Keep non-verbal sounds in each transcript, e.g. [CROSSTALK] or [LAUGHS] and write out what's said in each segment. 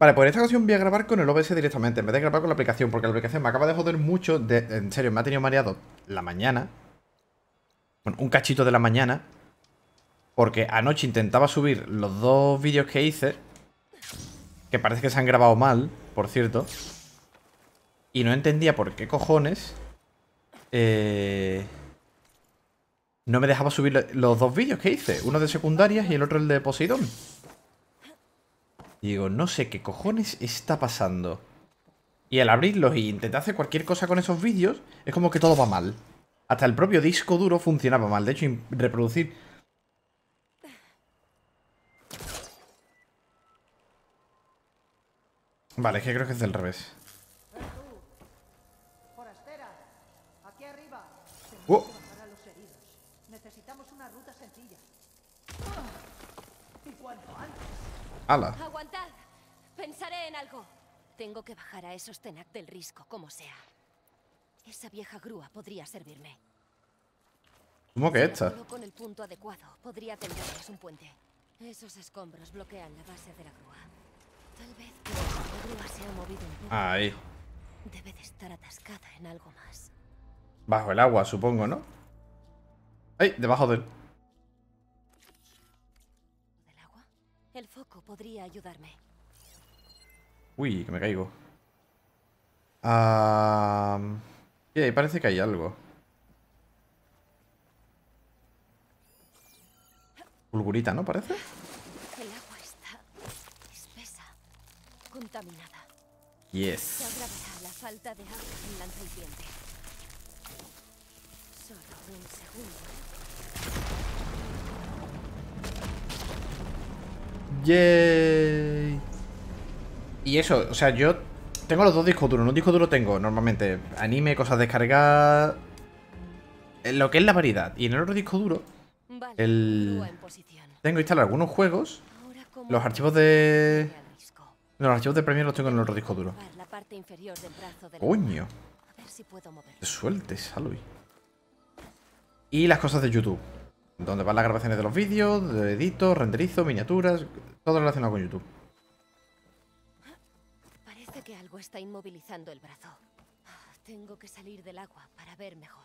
Vale, pues en esta ocasión voy a grabar con el OBS directamente, en vez de grabar con la aplicación, porque la aplicación me acaba de joder mucho, en serio, me ha tenido mareado la mañana, bueno, un cachito de la mañana, porque anoche intentaba subir los dos vídeos que hice, que parece que se han grabado mal, por cierto, y no entendía por qué cojones eh, no me dejaba subir los dos vídeos que hice, uno de secundarias y el otro el de Poseidón. Y digo, no sé qué cojones está pasando. Y al abrirlos e intentar hacer cualquier cosa con esos vídeos, es como que todo va mal. Hasta el propio disco duro funcionaba mal. De hecho, reproducir... Vale, es que creo que es del revés. Uh. Necesitamos una ruta sencilla. Y cuanto antes. Aguantad. Pensaré en algo. Tengo que bajar a esos Tenac del risco, como sea. Esa vieja grúa podría servirme. ¿Cómo que esta? con el punto adecuado, podría tenderles un puente. Esos escombros bloquean la base de la grúa. Tal vez la grúa se ha movido un poco. Ahí. Debe de estar atascada en algo más. Bajo el agua, supongo, ¿no? ¡Ay! Debajo del... El foco podría ayudarme. Uy, que me caigo. Ah... Y ahí parece que hay algo. Pulgurita, ¿no? Parece. El agua está espesa, contaminada. Yes. Se agravará la falta de agua en la Solo un segundo. Yay. Y eso, o sea, yo tengo los dos discos duros. Un disco duro tengo normalmente anime, cosas descargadas. Lo que es la variedad. Y en el otro disco duro, el... tengo instalado algunos juegos. Los archivos de. los archivos de Premiere los tengo en el otro disco duro. Coño. Te sueltes, Aloy. Y las cosas de YouTube. Donde van las grabaciones de los vídeos, de edito, renderizo, miniaturas, todo relacionado con YouTube. Está inmovilizando el brazo. Tengo que salir del agua para ver mejor.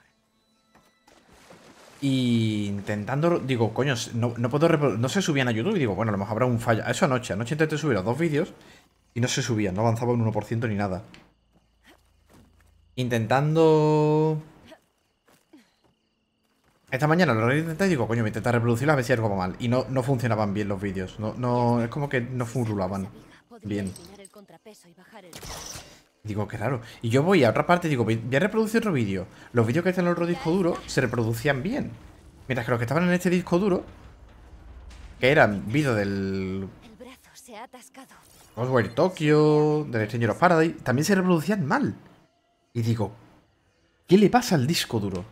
Y intentando, digo, coño, no, no puedo no se subían a YouTube y digo, bueno, a lo mejor habrá un fallo. Eso anoche, anoche intenté subir los dos vídeos y no se subían, no avanzaba un 1% ni nada. Intentando esta mañana lo intenté y digo, coño, me intenté reproducirla a ver si algo va mal. Y no, no funcionaban bien los vídeos. No, no, es como que no funcionaban bien. Digo, qué raro. Y yo voy a otra parte y digo, voy a reproducir otro vídeo. Los vídeos que están en el otro disco duro se reproducían bien. Mientras que los que estaban en este disco duro, que eran vídeos del... Ghostwire Tokyo, del Stranger of Paradise, también se reproducían mal. Y digo, ¿qué le pasa al disco duro?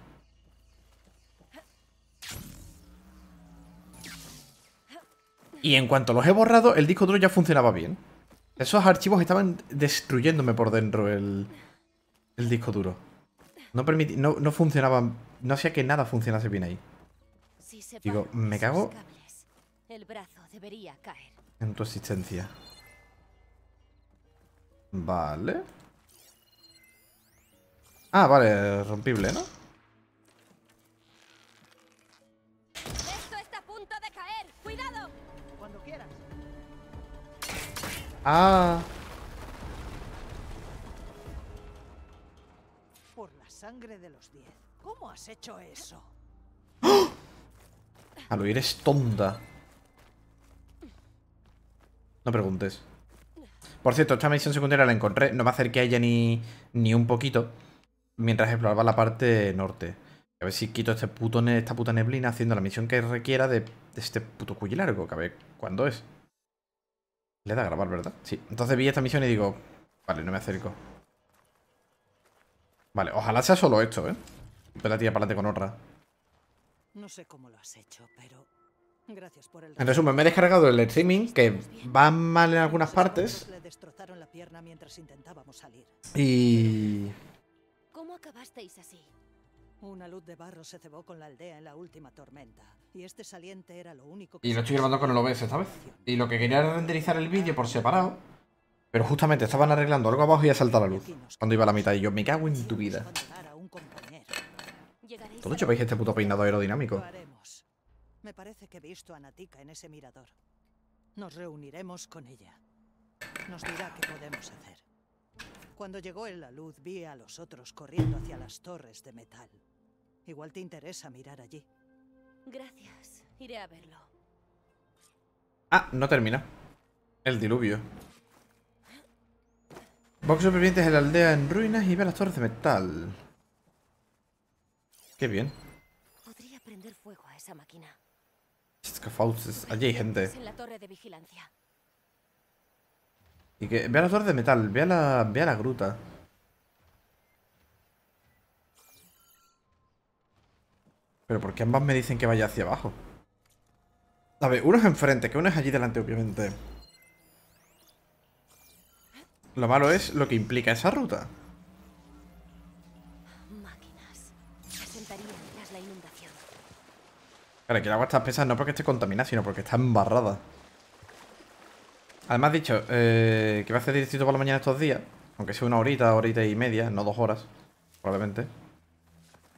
Y en cuanto los he borrado, el disco duro ya funcionaba bien. Esos archivos estaban destruyéndome por dentro el, el disco duro. No, no, no funcionaban, no hacía que nada funcionase bien ahí. Digo, me cago en tu existencia. Vale. Ah, vale, rompible, ¿no? Ah. Por la sangre de los diez. ¿Cómo has hecho eso? ¡Oh! A lo eres tonta. No preguntes. Por cierto, esta misión secundaria la encontré. No va a hacer que haya ni, ni un poquito. Mientras exploraba la parte norte. A ver si quito este puto esta puta neblina haciendo la misión que requiera de, este puto cuello largo. Que a ver cuándo es. Le da a grabar, ¿verdad? Sí. Entonces vi esta misión y digo... Vale, no me acerco. Vale, ojalá sea solo esto, ¿eh? Pero la tía para adelante con otra. No sé cómo lo has hecho, pero... Gracias por el... En resumen, me he descargado el streaming, que va mal en algunas partes. Y... ¿Cómo acabasteis así? Una luz de barro se cebó con la aldea en la última tormenta. Y este saliente era lo único que... Y lo estoy grabando con el OBS, ¿sabes? Y lo que quería era renderizar el vídeo por separado. Pero justamente estaban arreglando algo abajo y ha saltado la luz. Cuando iba a la mitad y yo, me cago en tu vida. Todo hecho, veis este puto peinado aerodinámico. Me parece que he visto a Natika en ese mirador. Nos reuniremos con ella. Nos dirá qué podemos hacer. Cuando llegó en la luz vi a los otros corriendo hacia las torres de metal. Igual te interesa mirar allí. Gracias. Iré a verlo. Ah, no termina. El diluvio. Box supervivientes en la aldea en ruinas y ve las torres de metal. Qué bien. Podría prender fuego a esa máquina. Allí hay gente. En la torre de vigilancia. Y que vea las torres de metal, vea la, vea la gruta. Pero ¿por qué ambas me dicen que vaya hacia abajo? A ver, uno es enfrente, que uno es allí delante, obviamente. Lo malo es lo que implica esa ruta. Claro, que el agua está espesa no porque esté contaminada, sino porque está embarrada. Además, dicho, eh, que va a hacer distrito por la mañana estos días, aunque sea una horita, horita y media, no dos horas, probablemente,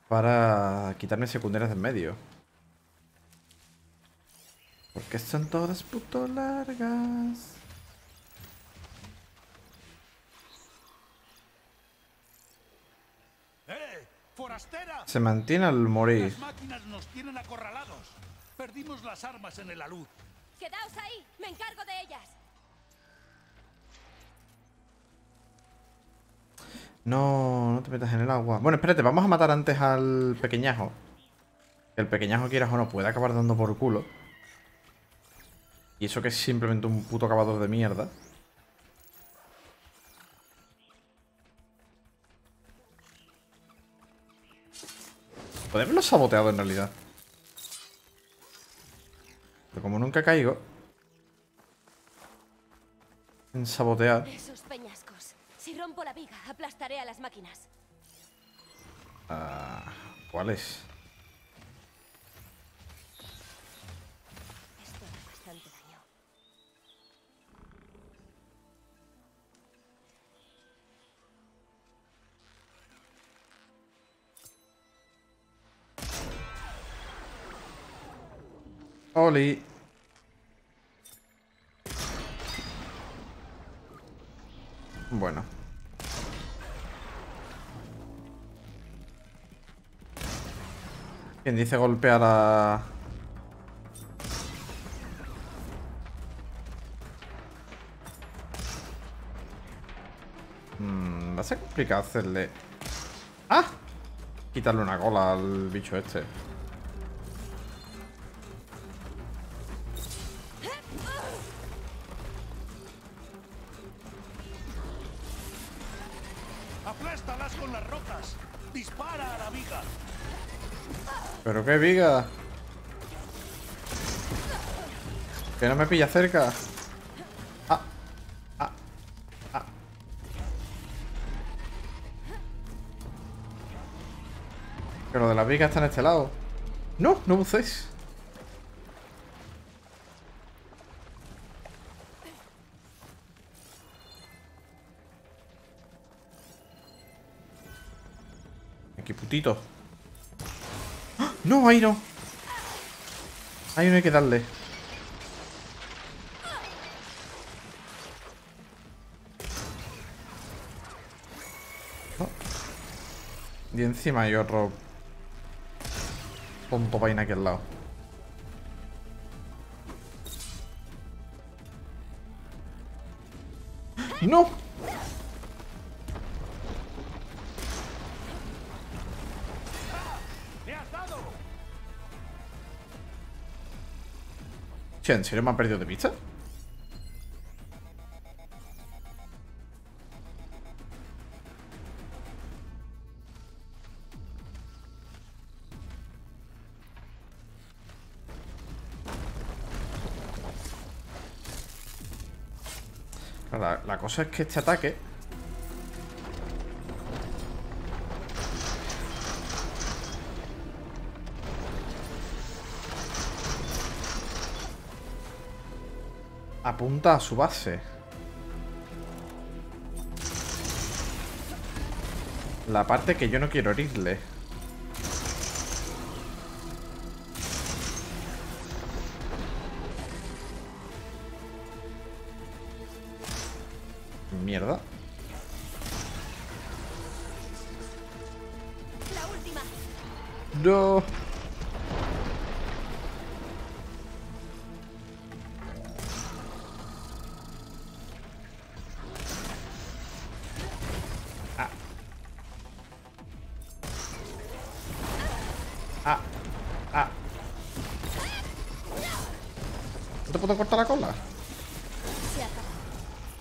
para quitarme secundarias de en medio. Porque son todas puto largas. ¡Eh! ¡Forastera! Se mantiene al morir. Las máquinas nos tienen acorralados. Perdimos las armas en el alud. ¡Quedaos ahí! ¡Me encargo de ellas! No, no te metas en el agua. Bueno, espérate, vamos a matar antes al pequeñajo. Que el pequeñajo, quieras o no, puede acabar dando por culo. Y eso que es simplemente un puto cavador de mierda. Podría haberlo saboteado en realidad. Pero como nunca caigo en sabotear. Si rompo la viga, aplastaré a las máquinas. Ah, ¿Cuáles? Esto da bastante daño. Oli. Bueno. ¿Quién dice golpear a...? Mm, va a ser complicado hacerle... ¡Ah! Quitarle una cola al bicho este. Qué viga. Que no me pilla cerca. Ah. Ah. Ah. Que de la viga está en este lado. No, no bucees. Aquí putito. No, ahí no. Ahí no hay que darle. Y encima hay otro tonto vaina aquí al lado. ¡No! Che, ¿en serio me han perdido de vista? La, la cosa es que este ataque apunta a su base. La parte que yo no quiero herirle. Te puedo cortar la cola? Se acabó.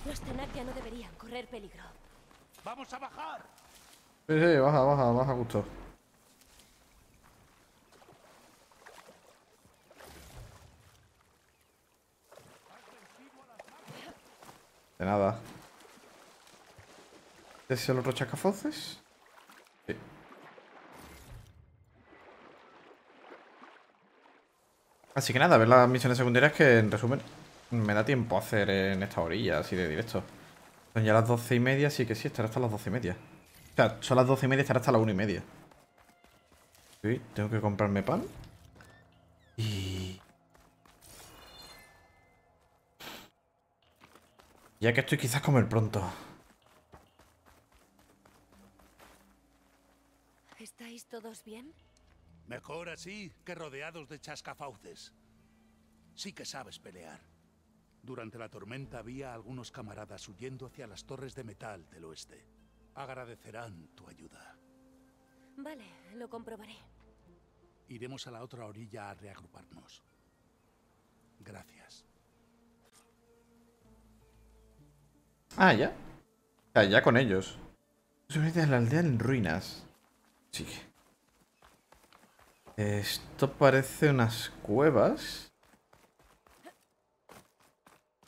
Los Tenak ya no deberían correr peligro. ¡Vamos a bajar! Sí, sí, baja, baja, baja gusto. De nada. ¿Este es el otro chacafauces? Así que nada, ver las misiones secundarias que en resumen me da tiempo a hacer en esta orilla, así de directo. Son ya las doce y media, así que sí, estará hasta las doce y media. O sea, son las doce y media, estará hasta las una y media. Sí, tengo que comprarme pan. Y... Ya que estoy, quizás comer pronto. ¿Estáis todos bien? Mejor así que rodeados de chascafauces. Sí que sabes pelear. Durante la tormenta había algunos camaradas huyendo hacia las torres de metal del oeste. Agradecerán tu ayuda. Vale, lo comprobaré. Iremos a la otra orilla a reagruparnos. Gracias. Ah, ya. Sea, ya con ellos. Subirte a la aldea en ruinas. Sigue. Esto parece unas cuevas.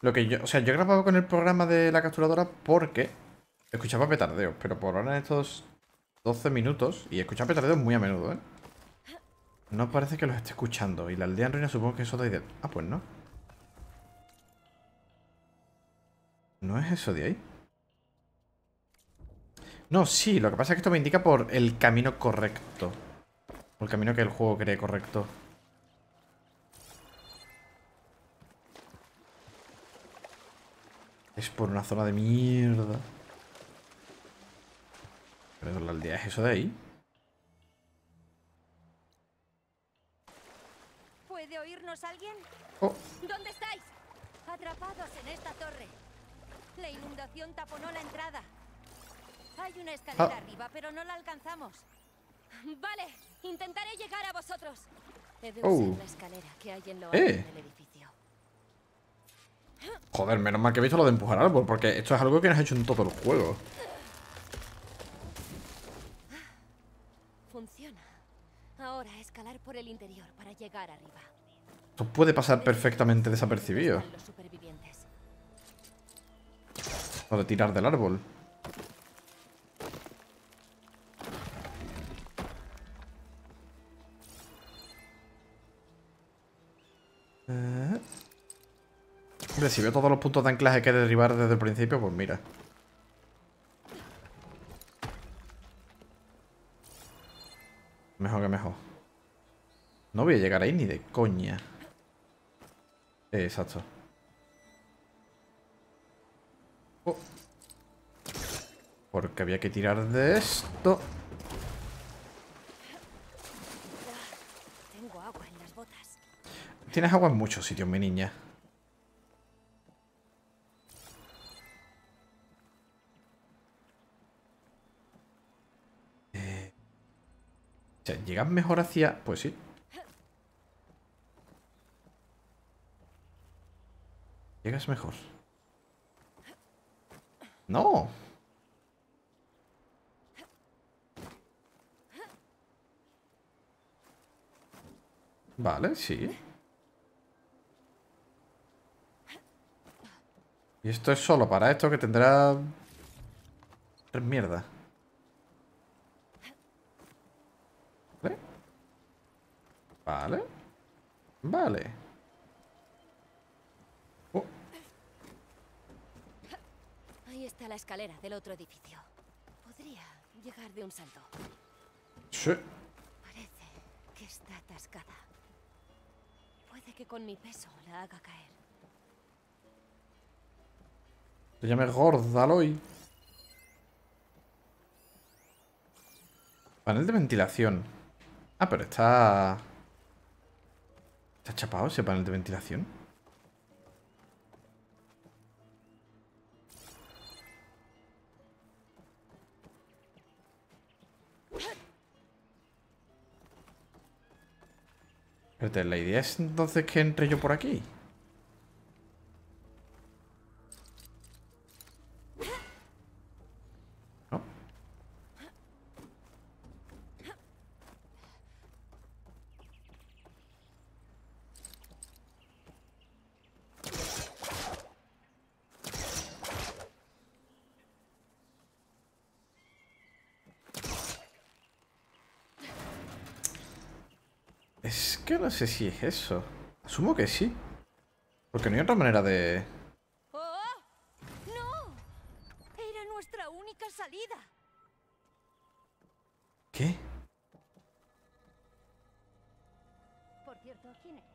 Lo que yo... O sea, yo grababa con el programa de la capturadora porque escuchaba petardeos, pero por ahora en estos 12 minutos, y escuchaba petardeos muy a menudo, ¿eh? No parece que los esté escuchando. Y la aldea en ruinas supongo que eso de ahí de... Ah, pues no. ¿No es eso de ahí? No, sí, lo que pasa es que esto me indica por el camino correcto. Por el camino que el juego cree correcto. Es por una zona de mierda. Pero la aldea es eso de ahí. ¿Puede oírnos alguien? Oh, ¿Dónde estáis? Atrapados en esta torre. La inundación taponó la entrada. Hay una escalera Ah. arriba, pero no la alcanzamos. Vale, intentaré llegar a vosotros. He de Oh. usar la escalera que hay en lo alto Eh. del edificio. joder, menos mal que he visto lo de empujar árbol, porque esto es algo que no has hecho en todo el juego. Funciona. Ahora escalar por el interior para llegar arriba. Esto puede pasar perfectamente desapercibido. Están los supervivientes. O de tirar del árbol. Hombre, si veo todos los puntos de anclaje que derribar desde el principio, pues mira. Mejor que mejor. No voy a llegar ahí ni de coña. Eh, exacto. Oh. Porque había que tirar de esto. Tengo agua en las botas. Tienes agua en muchos sitios, mi niña. ¿Llegas mejor hacia...? Pues sí. Llegas mejor. ¡No! Vale, sí. Y esto es solo para esto que tendrá... Mierda. ¿Vale? Vale. Vale. Oh, Ahí está la escalera del otro edificio. Podría llegar de un salto. Sí. Parece que está atascada. Puede que con mi peso la haga caer. Te llame gorda, Aloy. Panel de ventilación. Ah, pero está... ¿Está chapado ese panel de ventilación? Espérate, la idea es entonces que entre yo por aquí. Es que no sé si es eso. Asumo que sí. Porque no hay otra manera de... ¡Oh! ¡No! Era nuestra única salida. ¿Qué? Por cierto, ¿quién eres?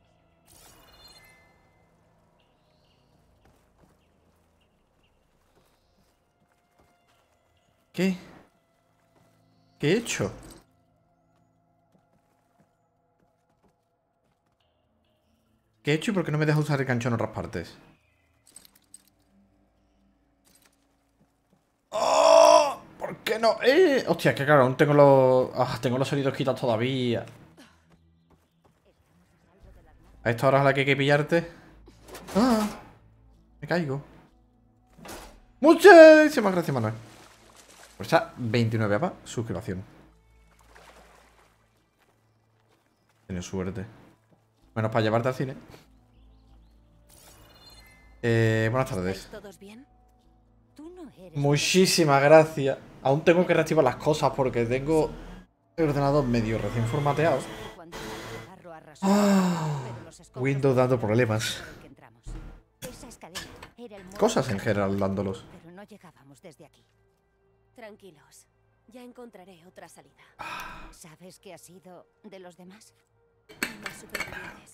¿Qué? ¿Qué he hecho? ¿Qué he hecho y por qué no me deja usar el gancho en otras partes? ¡Oh! ¿Por qué no? ¡Eh! Hostia, que claro, aún tengo los... ah, tengo los sonidos quitados todavía. A esta hora es la que hay que pillarte. ¡Ah! Me caigo. Muchísimas gracias, Manuel. Por esa 29 apa suscripción. Tienes suerte. Menos para llevarte al cine. Eh, buenas tardes. ¿Estáis todos bien? Tú no eres... Muchísimas gracias. Aún tengo que reactivar las cosas porque tengo el ordenador medio recién formateado. Ah, Windows dando problemas. Cosas en general dándolos. Pero no llegábamos desde aquí. Tranquilos. Ya encontraré otra salida. Ah. ¿Sabes qué ha sido de los demás?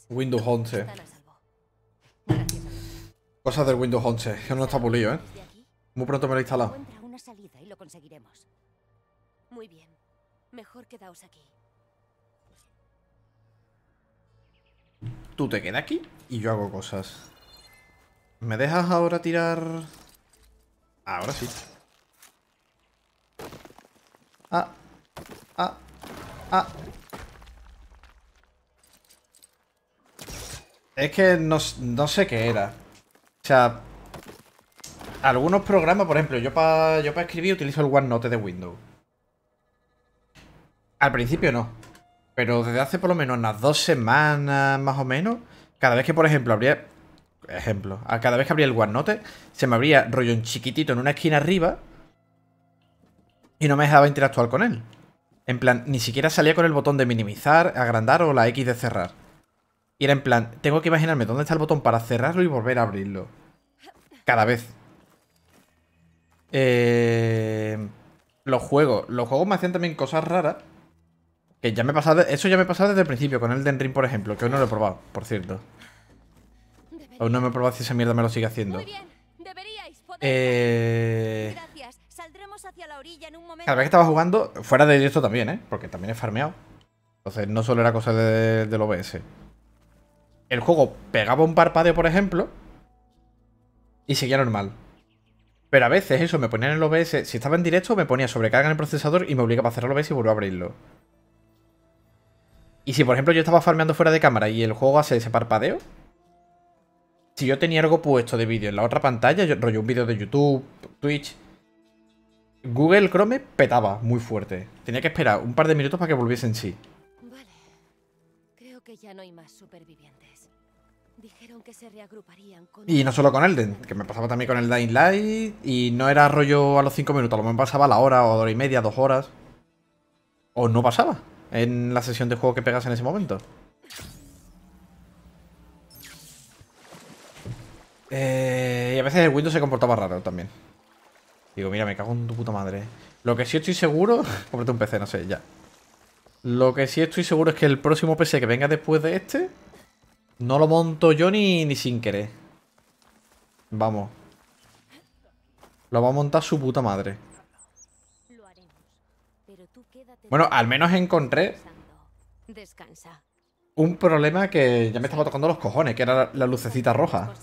Windows 11. Están a salvo. Gracias a Dios. Cosas del Windows 11. Que no está pulido, ¿eh? Muy pronto me lo he instalado. una salida y lo conseguiremos. Muy bien. Mejor quedaos aquí. Tú te quedas aquí y yo hago cosas. ¿Me dejas ahora tirar...? Ahora sí. Ah. Ah. Ah. Es que no, sé qué era. O sea... Algunos programas, por ejemplo, yo para escribir utilizo el OneNote de Windows. Al principio no. Pero desde hace por lo menos unas dos semanas más o menos, cada vez que, por ejemplo, abría. Ejemplo, a cada vez que abría el OneNote, se me abría rollo en chiquitito en una esquina arriba y no me dejaba interactuar con él. En plan, ni siquiera salía con el botón de minimizar, agrandar o la X de cerrar. Y era en plan, tengo que imaginarme dónde está el botón para cerrarlo y volver a abrirlo. Cada vez. Eh, los juegos. Los juegos me hacían también cosas raras. Que ya me pasaba. Eso ya me pasaba desde el principio, con el Den Ring, por ejemplo, que hoy no lo he probado, por cierto. Aún no me he probado si esa mierda me lo sigue haciendo. Muy bien. Eh. Gracias. Saldremos hacia la orilla en un momento. Cada vez que estaba jugando, fuera de directo también, ¿eh? Porque también he farmeado. Entonces no solo era cosa de- del OBS. El juego pegaba un parpadeo, por ejemplo, y seguía normal. Pero a veces eso me ponía en el OBS. Si estaba en directo, me ponía sobrecarga en el procesador y me obligaba a cerrar el OBS y volver a abrirlo. Y si, por ejemplo, yo estaba farmeando fuera de cámara y el juego hace ese parpadeo, si yo tenía algo puesto de vídeo en la otra pantalla, yo, rollo un vídeo de YouTube, Twitch, Google Chrome petaba muy fuerte. Tenía que esperar un par de minutos para que volviese en sí. Vale. Creo que ya no hay más supervivientes. Y no solo con Elden, que me pasaba también con el Dying Light. Y no era rollo a los 5 minutos, a lo mejor pasaba la hora, o hora y media, dos horas. O no pasaba en la sesión de juego que pegas en ese momento. Eh, y a veces el Windows se comportaba raro también. Digo, mira, me cago en tu puta madre. Lo que sí estoy seguro... [LAUGHS] Cómprate un PC, no sé, ya. Lo que sí estoy seguro es que el próximo PC que venga después de este... No lo monto yo ni, ni sin querer. Vamos. Lo va a montar su puta madre. Bueno, al menos encontré un problema que ya me estaba tocando los cojones, que era la, lucecita roja.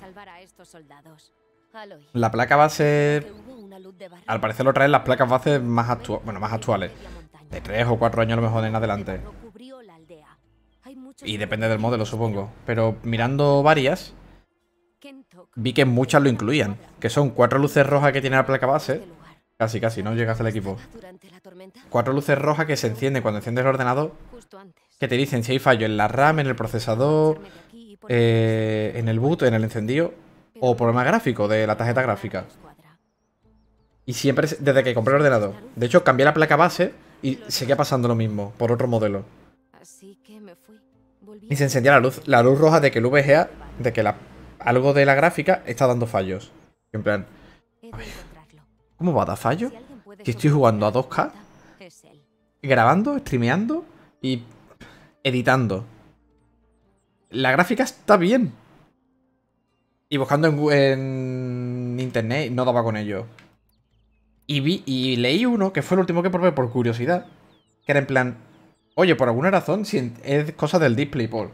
La placa base... Al parecer lo traen las placas bases más actuales. Bueno, más actuales. De 3 o 4 años a lo mejor en adelante. Y depende del modelo, supongo. Pero mirando varias, vi que muchas lo incluían. Que son cuatro luces rojas que tiene la placa base. Casi, casi, no llegas al equipo. Cuatro luces rojas que se encienden cuando enciendes el ordenador. Que te dicen si hay fallo en la RAM, en el procesador, eh, en el boot, en el encendido. O problema gráfico de la tarjeta gráfica. Y siempre es- desde que compré el ordenador. De hecho, cambié la placa base y seguía pasando lo mismo, por otro modelo. Y se encendía la luz, la luz roja de que el VGA, de que la, algo de la gráfica está dando fallos. En plan. ¿cómo va a dar fallo? Que estoy jugando a sobrevivir 2K. Es él. Grabando, streameando y editando. La gráfica está bien. Y buscando en, en internet no daba con ello. Y vi y leí uno que fue el último que probé por curiosidad. Que era en plan, oye, por alguna razón, si es cosa del DisplayPort.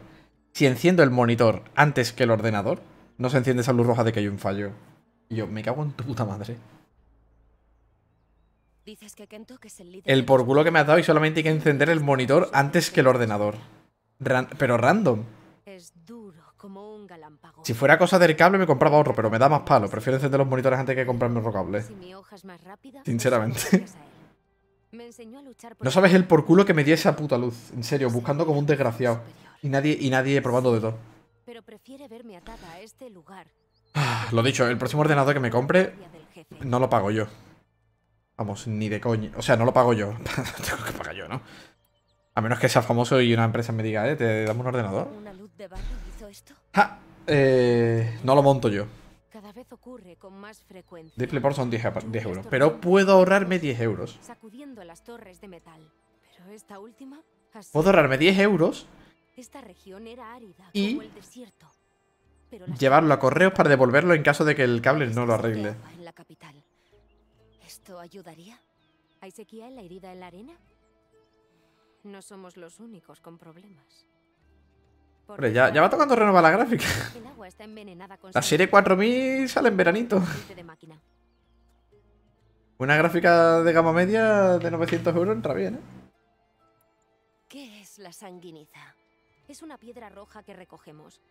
Si enciendo el monitor antes que el ordenador, no se enciende esa luz roja de que hay un fallo. Y yo, me cago en tu puta madre. Dices que es el líder. El de por culo que me has dado y solamente hay que encender el monitor antes que el ordenador. Ran- pero random. Es duro como un. Si fuera cosa del cable me compraba otro, pero me da más palo. Prefiero encender los monitores antes que comprarme otro cable. Si mi hoja es más rápida, Sinceramente. No sabes el por culo que me dio esa puta luz. En serio, buscando como un desgraciado. Y nadie, y nadie probando de todo. Pero prefiere verme atada a este lugar. Ah, Lo dicho, el próximo ordenador que me compre no lo pago yo. Vamos, ni de coña. O sea, no lo pago yo. [LAUGHS] Tengo que pagar yo, ¿no? A menos que sea famoso y una empresa me diga, eh, te damos un ordenador. ¿Una luz de barro hizo esto? ¡Ja! Eh, no lo monto yo. Ocurre con más frecuencia. DisplayPort son 10, ep- 10 euros. Pero puedo ahorrarme 10 euros. Sacudiendo las torres de metal. Pero esta última... Puedo ahorrarme 10 euros, Esta región era árida, Y- como el desierto. Pero llevarlo a correos para devolverlo en caso de que el cable no lo arregle. En la capital. ¿Esto ayudaría? ¿Hay sequía en la herida en la arena? No somos los únicos con problemas. Hombre, ya, ya va tocando renovar la gráfica. La serie 4000 sale en veranito. Una gráfica de gama media de 900 euros entra bien, ¿eh? ¿Qué es la sanguiniza? Es una piedra roja que recogemos.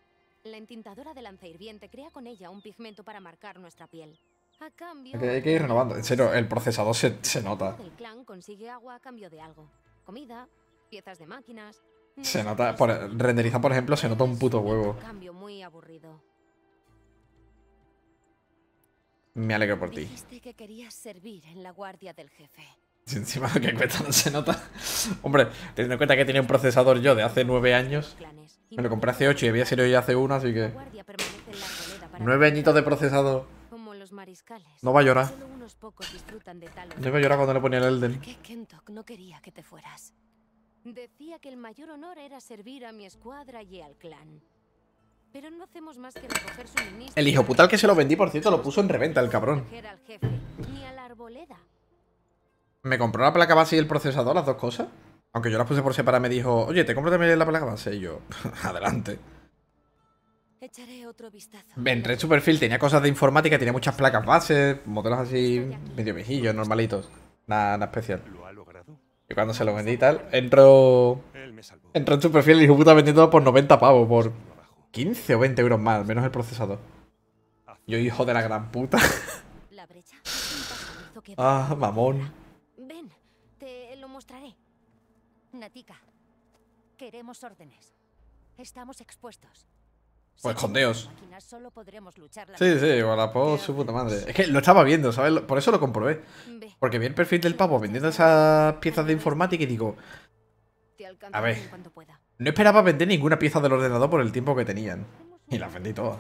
La entintadora de lanza hirviente crea con ella un pigmento para marcar nuestra piel. A cambio... Hay que, hay que ir renovando. En serio, el procesador se, se nota. El clan consigue agua a cambio de algo. Comida, piezas de máquinas... Se No nota. Por, renderizar, por ejemplo, se nota un puto huevo. cambio muy aburrido. Me alegro por ti. Dijiste que querías servir en la guardia del jefe. Si encima lo que cuesta no se nota. Hombre, teniendo en cuenta que tenía un procesador yo de hace 9 años. Me lo no compré hace 8 y había sido ya hace 1, así que. 9 añitos de procesador. No va a llorar. Yo iba a llorar cuando le ponía el Elden. ¿Por qué Kentok no quería que te fueras? Decía que el mayor honor era servir a mi escuadra y al clan. Pero no hacemos más que recoger suministros. El hijo putal que se lo vendí, por cierto, lo puso en reventa el cabrón. Proteger al jefe, ni a la arboleda. Me compró la placa base y el procesador, las dos cosas. Aunque yo las puse por separado, me dijo, oye, te compro también la placa base. Y yo, [LAUGHS] adelante. Echaré otro vistazo. Entré en su perfil, tenía cosas de informática, tenía muchas placas bases, modelos así medio viejillos, normalitos. Nada, nada especial. Y cuando se lo vendí y tal, entró. Entró en su perfil y dijo puta vendiendo por 90 pavos, por Abajo. 15 o 20 euros más, menos el procesador. Yo, hijo de la gran puta. [LAUGHS] Ah, mamón. Ven, te lo mostraré. Natika, queremos órdenes. Estamos expuestos. Pues escondeos. Sí, sí, Wallapop, su puta madre. Es que lo estaba viendo, ¿sabes? Por eso lo comprobé. Porque vi el perfil del pavo vendiendo esas piezas de informática y digo, alcanzaré ver. no esperaba vender ninguna pieza del ordenador por el tiempo que tenían. Y las vendí todas.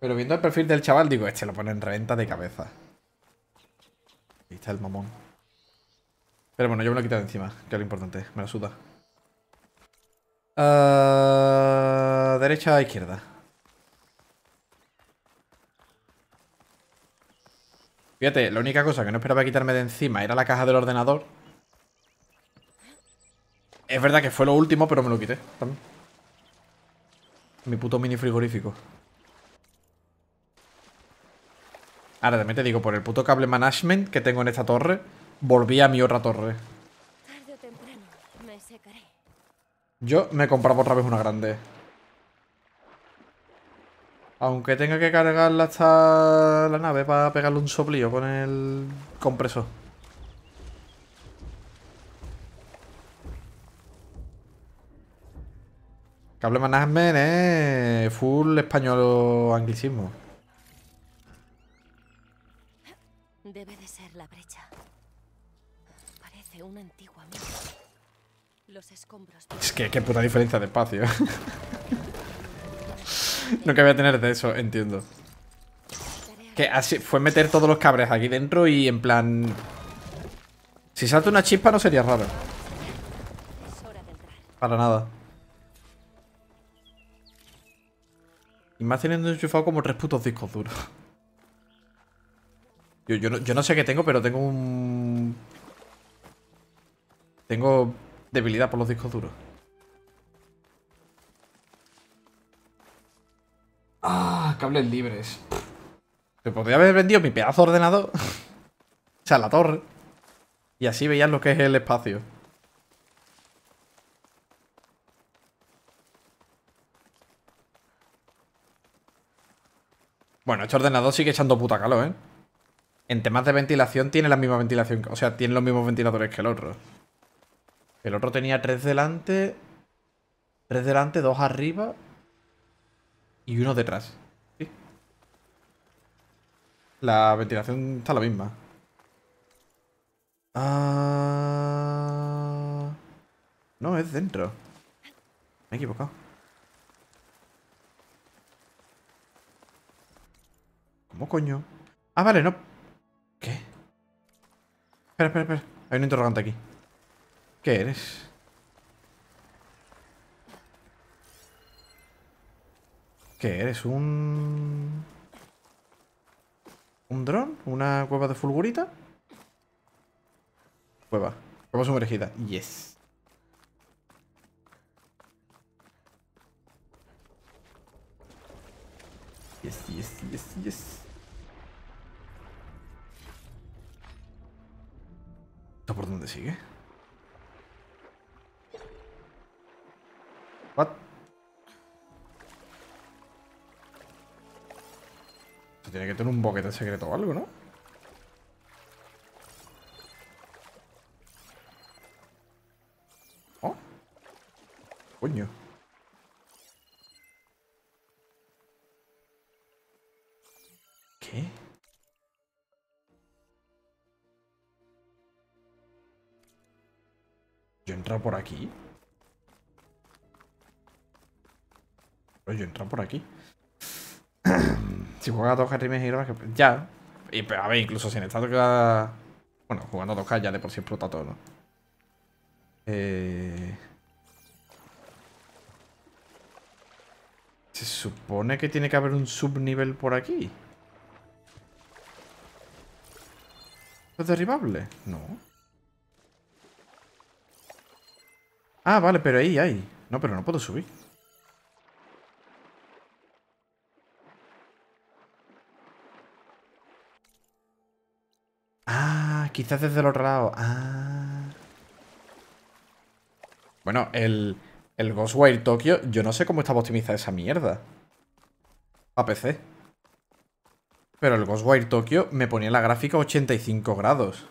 Pero viendo el perfil del chaval, digo, este lo pone en reventa de cabeza. Ahí está el mamón. Pero bueno, yo me lo quito de encima, que es lo importante. Me la suda. Ah, derecha a izquierda. Fíjate, la única cosa que no esperaba quitarme de encima era la caja del ordenador. Es verdad que fue lo último, pero me lo quité también. Mi puto mini frigorífico. Ahora también te digo, por el puto cable management que tengo en esta torre, volví a mi otra torre. Tarde o temprano me secaré. Yo me compraba otra vez una grande. Aunque tenga que cargarla hasta la nave para pegarle un soplío con el compresor. Cable management es full español anglicismo. Debe de ser la brecha. Parece una antigua mina. Es que qué puta diferencia de espacio. [LAUGHS] no que voy a tener de eso, entiendo. Que así fue meter todos los cabres aquí dentro y en plan... Si salta una chispa no sería raro. Para nada. Y más teniendo enchufado como tres putos discos duros. Yo, yo, no, yo no sé qué tengo, pero tengo un... Tengo debilidad por los discos duros. Ah, cables libres. Te podría haber vendido mi pedazo de ordenador. [LAUGHS] o sea, la torre. Y así veías lo que es el espacio. Bueno, este ordenador sigue echando puta calor, ¿eh? En temas de ventilación tiene la misma ventilación, o sea, tiene los mismos ventiladores que el otro. El otro tenía tres delante, tres delante, dos arriba y uno detrás. ¿Sí? La ventilación está la misma. Ah... No, es dentro. Me he equivocado. ¿Cómo coño? Ah, vale, no. ¿Qué? Espera, espera, espera. Hay un interrogante aquí. ¿Qué eres? ¿Qué eres? ¿Un... ¿Un dron? ¿Una cueva de fulgurita? Cueva. Cueva sumergida. Yes. Yes, yes, yes, yes. ¿Esto por dónde sigue? What? Tiene que tener un boquete secreto o algo, ¿no? Oh. Coño. ¿Qué? ¿Yo he entrado por aquí? He entrado por aquí. [CLEARS THROAT] si juega a 2K Remake Heroes, que ya. Y, a ver, incluso sin estar tocada. Bueno, jugando a 2K ya de por sí explota todo. Eh... Se supone que tiene que haber un subnivel por aquí. ¿Es derribable? No. Ah, vale, pero ahí hay. No, pero no puedo subir. Quizás desde el otro lado. Ah. Bueno, el, el Ghostwire Tokyo, yo no sé cómo estaba optimizada esa mierda. A PC. Pero el Ghostwire Tokyo me ponía la gráfica a 85 grados.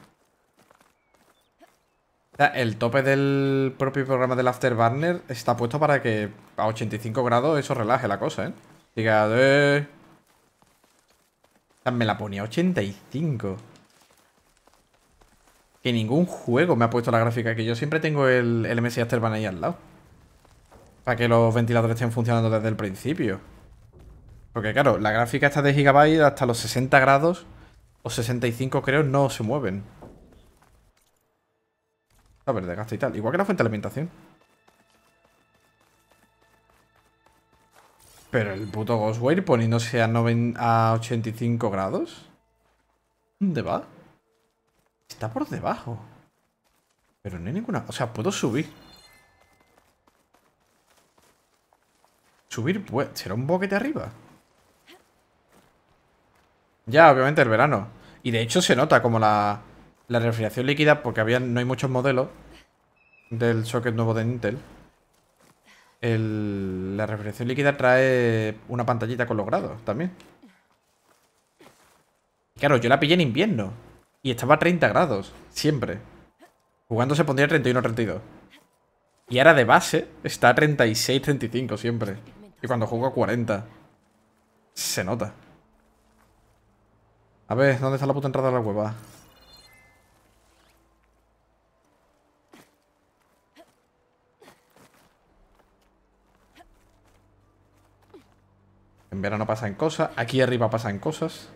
O sea, el tope del propio programa del Afterburner está puesto para que a 85 grados eso relaje la cosa, ¿eh? Diga, eh... O sea, me la ponía a 85. Que ningún juego me ha puesto la gráfica, que yo siempre tengo el, el MSI Afterburner ahí al lado. Para que los ventiladores estén funcionando desde el principio. Porque claro, la gráfica está de Gigabyte hasta los 60 grados. o 65 creo no se mueven. A ver, de gasto y tal. Igual que la fuente de alimentación. Pero el puto Ghostwire poniéndose a, noven- a 85 grados. ¿Dónde va? Está por debajo. Pero no hay ninguna... O sea, puedo subir. Subir, pues... ¿Será un boquete arriba? Ya, obviamente el verano. Y de hecho se nota como la, la refrigeración líquida, porque había, no hay muchos modelos del socket nuevo de Intel. El- la refrigeración líquida trae una pantallita con los grados también. Claro, yo la pillé en invierno. Y estaba a 30 grados, siempre. Jugando se pondría 31 32. Y ahora de base está a 36, 35 siempre. Y cuando juego a 40. Se nota. A ver, ¿dónde está la puta entrada de la cueva? En verano pasan cosas. Aquí arriba pasan cosas.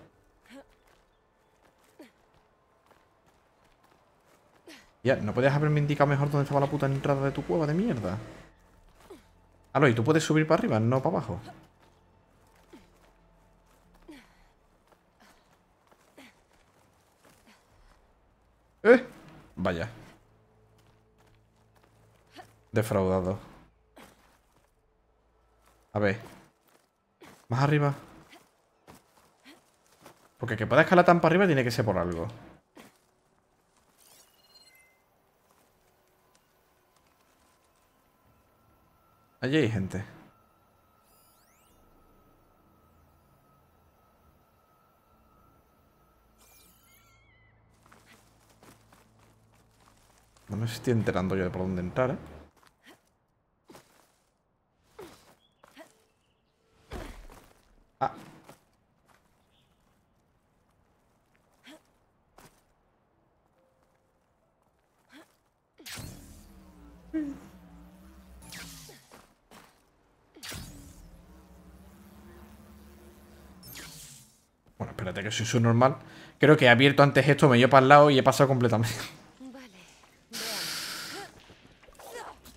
Ya, ¿no podías haberme indicado mejor dónde estaba la puta entrada de tu cueva de mierda? Aló, ¿y tú puedes subir para arriba, no para abajo? ¿Eh? Vaya. Defraudado. A ver. Más arriba. Porque que pueda escalar tan para arriba tiene que ser por algo. Allí hay gente. No me estoy enterando yo de por dónde entrar, ¿eh? Ah. Bueno, espérate que soy su normal. Creo que he abierto antes esto, me he ido para el lado y he pasado completamente.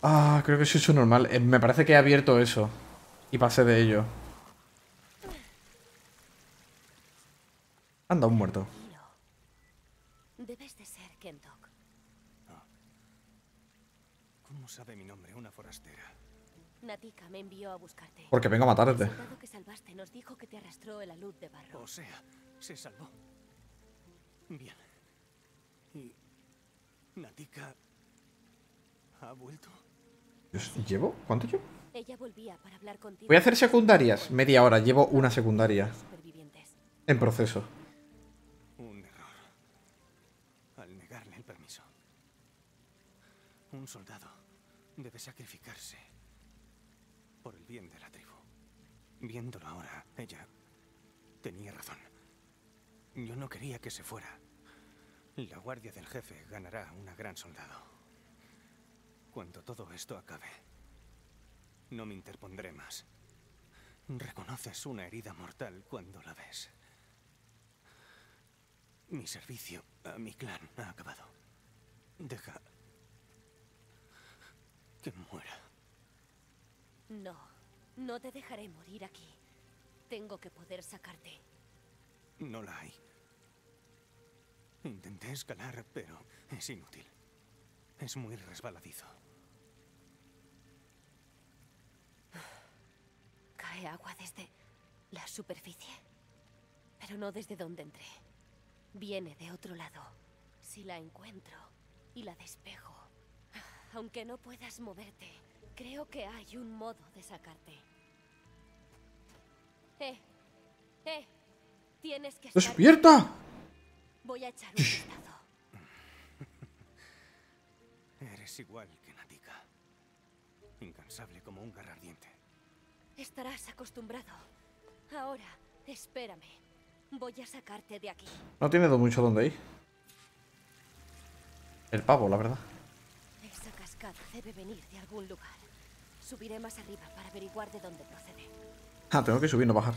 Ah, creo que soy su normal. Eh, me parece que he abierto eso. Y pasé de ello. Anda, un muerto. Debes de ser Kentok. ¿Cómo sabe mi nombre una forastera? Natika me envió a buscarte. Porque vengo a El matarte. soldado que salvaste nos dijo que te arrastró el alud de barro. O sea, se salvó. Bien. ¿Y Natika ha vuelto? Dios, ¿Llevo? ¿Cuánto llevo? Ella volvía para hablar contigo. Voy a hacer secundarias. Media hora. Llevo una secundaria. En proceso. Un error. Al negarle el permiso. Un soldado debe sacrificarse por el bien de la tribu. Viéndolo ahora, ella tenía razón. Yo no quería que se fuera. La guardia del jefe ganará una gran soldado. Cuando todo esto acabe, no me interpondré más. Reconoces una herida mortal cuando la ves. Mi servicio a mi clan ha acabado. Deja que muera. No, no te dejaré morir aquí. Tengo que poder sacarte. No la hay. Intenté escalar, pero es inútil. Es muy resbaladizo. Cae agua desde la superficie. Pero no desde donde entré. Viene de otro lado. Si la encuentro y la despejo. Aunque no puedas moverte, creo que hay un modo de sacarte. Eh, eh, tienes que estar... ¡Despierta! Voy a echar un vistazo. [LAUGHS] Eres igual que Natika. Incansable como un garrardiente. Estarás acostumbrado. Ahora, espérame. Voy a sacarte de aquí. No tiene mucho donde ir. El pavo, la verdad. Cascada debe venir de algún lugar. Subiré más arriba para averiguar de dónde procede. Ah, tengo que subir, no bajar.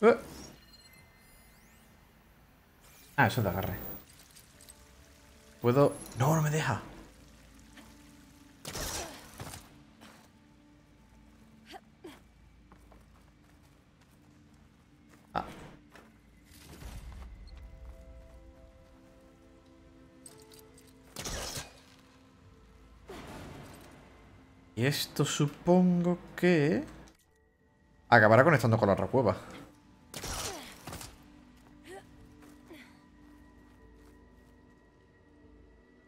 Eh. Ah, eso es de agarre. Puedo... No, no me deja. Y esto supongo que... Acabará conectando con la otra cueva.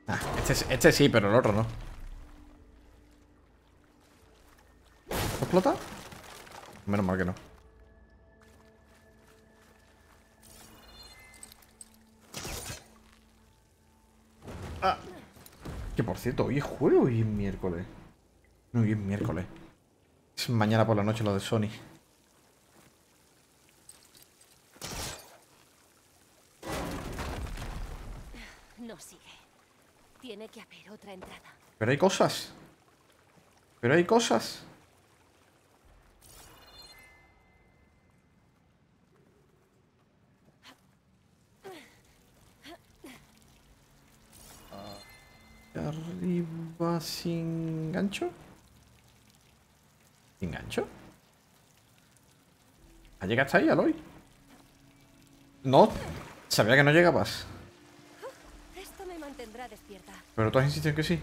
Ah, este, es- este sí, pero el otro no. ¿Explota? Menos mal que no. Ah. Que por cierto, hoy es jueves hoy es miércoles. No, hoy es miércoles. Es mañana por la noche lo de Sony. No sigue. Tiene que haber otra entrada. Pero hay cosas. Pero hay cosas. Arriba sin gancho. ¿Sin gancho? ¿Ha llegado hasta ahí, Aloy? No, sabía que no llegabas. Esto me mantendrá despierta. Pero tú has insistido que sí.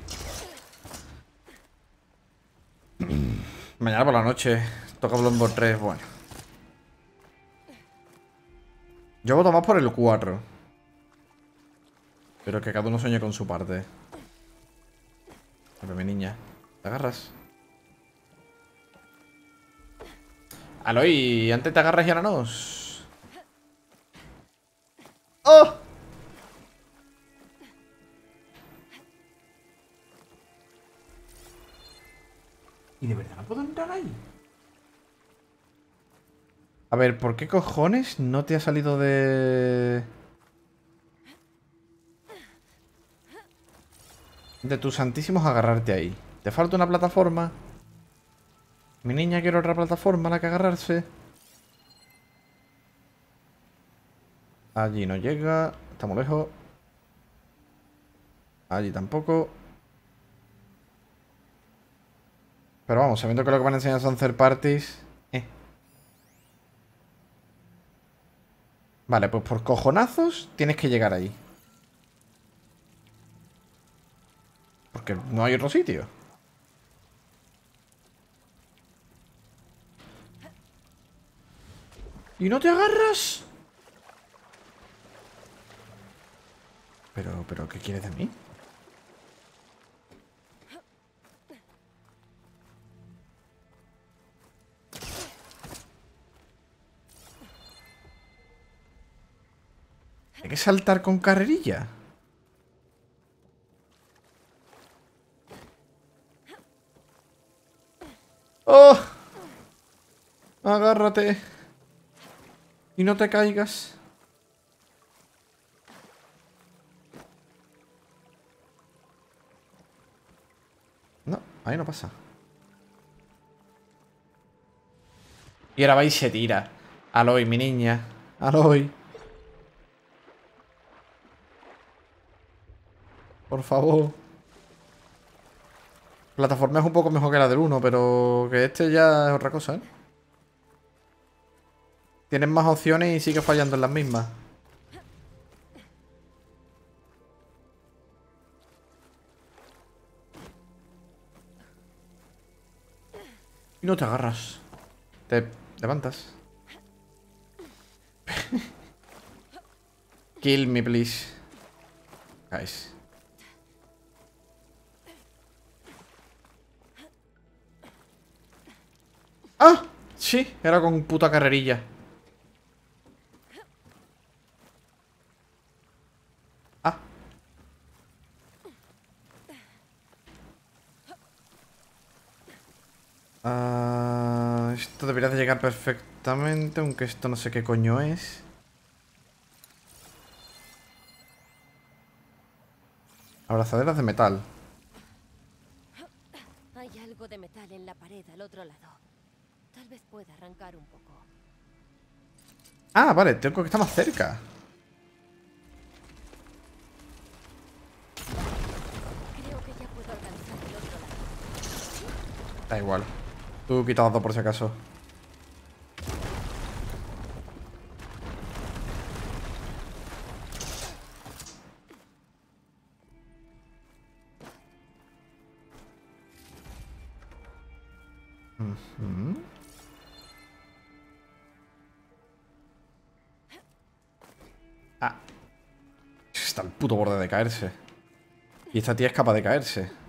Mañana por la noche toca Bloodborne 3, bueno. Yo voto más por el 4. Pero que cada uno sueñe con su parte. Pero mi niña, ¿te agarras? Aloy, antes te agarras y ahora no. ¡Oh! ¿Y de verdad no puedo entrar ahí? A ver, ¿por qué cojones no te ha salido de... De tus santísimos agarrarte ahí? ¿Te falta una plataforma? Mi niña quiere otra plataforma a la que agarrarse. Allí no llega. Estamos lejos. Allí tampoco. Pero vamos, sabiendo que lo que van a enseñar son third parties. eh. Vale, pues por cojonazos tienes que llegar ahí. Porque no hay otro sitio. ¿Y no te agarras? Pero, pero, ¿qué quieres de mí? Hay que saltar con carrerilla. ¡Oh! Agárrate. Y no te caigas. No, ahí no pasa. Y ahora va y se tira. Aloy, mi niña. Aloy. Por favor. Plataforma es un poco mejor que la del 1, pero que este ya es otra cosa, ¿eh? Tienes más opciones y sigue fallando en las mismas. Y no te agarras. Te levantas. [LAUGHS] Kill me, please. Guys. ¡Ah! Sí, era con puta carrerilla. Ah, esto debería de llegar perfectamente, aunque esto no sé qué coño es. Abrazaderas de metal. Hay algo de metal en la pared al otro lado. Tal vez pueda arrancar un poco. Ah, vale, tengo que estar más cerca. Creo que ya puedo alcanzar el otro lado. Da igual. Tú quitas dos por si acaso. Ah. Está el puto borde de caerse. Y esta tía es capaz de caerse.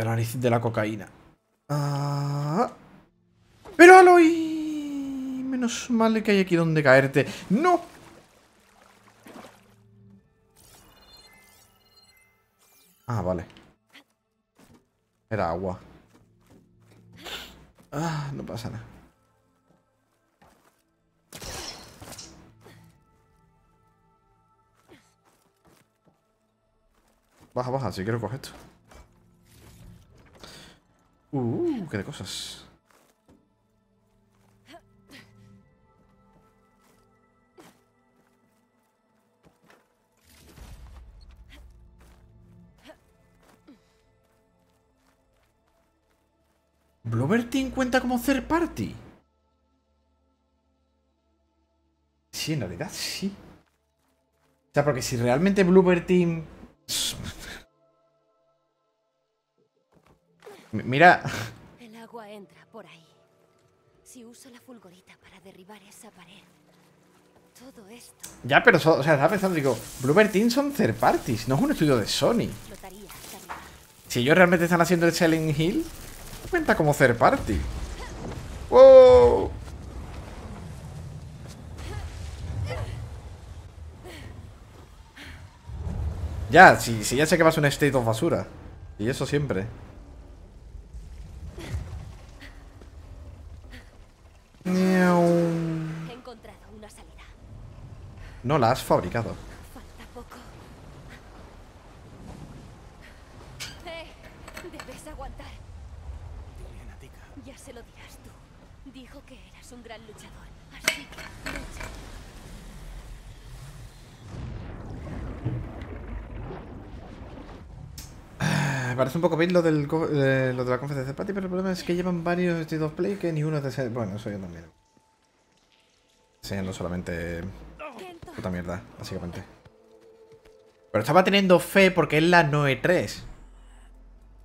La nariz de la cocaína. Ah. Pero Aloy. Menos mal que hay aquí donde caerte. ¡No! Ah, vale. Era agua. Ah, no pasa nada. Baja, baja, si quiero coger esto. Qué de cosas. ¿Bloober Team cuenta como third party? Sí, en realidad sí. O sea, porque si realmente Bloober [LAUGHS] Mira... Si uso la fulgorita para derribar esa pared, todo esto Ya, pero, o sea, estaba pensando, digo, Bloober Team son third parties, no es un estudio de Sony. Si ellos realmente están haciendo el Selling Hill, cuenta como third party. ¡Wow! Ya, si, si ya sé que vas a un state of basura. Y eso siempre. He encontrado una salida. No la has fabricado. Falta poco. ¡Eh! Debes aguantar. Ya se lo dirás tú. Dijo que eras un gran luchador. Así que lucha. Parece un poco bien lo, del, eh, lo de la conferencia de party, pero el problema es que llevan varios State of Play que ni uno es de Bueno, eso yo también. Enseñando solamente puta mierda, básicamente. Pero estaba teniendo fe porque es la Noe 3.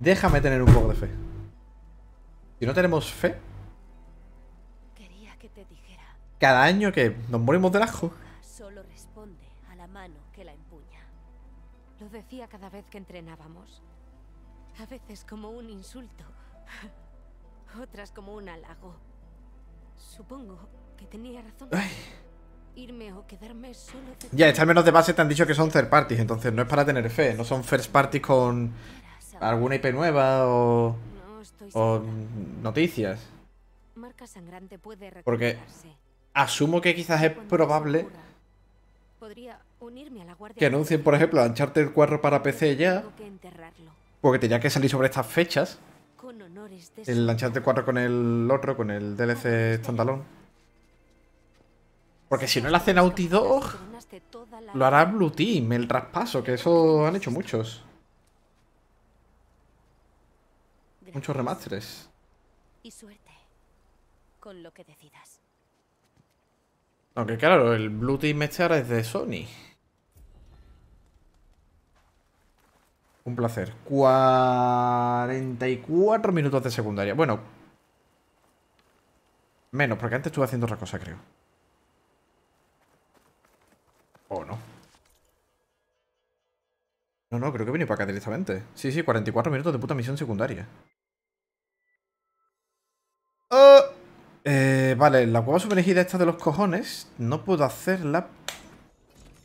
Déjame tener un poco de fe. Si no tenemos fe, quería que te dijera. cada año que nos morimos del asco. Solo responde a la mano que la empuña. Lo decía cada vez que entrenábamos. A veces como un insulto. [LAUGHS] Otras como un halago. Supongo que tenía razón. Irme o quedarme solo de Ya, está al menos de base te han dicho que son third parties, entonces no es para tener fe, no son first parties con alguna IP nueva o, No o noticias. Marca sangrante puede Porque-. Asumo que quizás es probable eso ocurra, Podría unirme a la guardia. que anuncien, por ejemplo, Uncharted 4 para PC ya, Tengo que enterrarlo. Porque tenía que salir sobre estas fechas. El Uncharted 4 con el otro, con el DLC standalone. Porque si no lo hace Naughty Dog, lo hará Blue Team, el traspaso, que eso han hecho muchos. Muchos remasteres. Y suerte. Con lo que decidas. Aunque claro, el Blue Team este ahora es de Sony. Un placer. 44 minutos de secundaria. Bueno. Menos, porque antes estuve haciendo otra cosa, creo. ¿O no? No, no, creo que he venido para acá directamente. Sí, sí, 44 minutos de puta misión secundaria. Oh. Eh, vale, la cueva sumergida esta de los cojones. No puedo hacerla.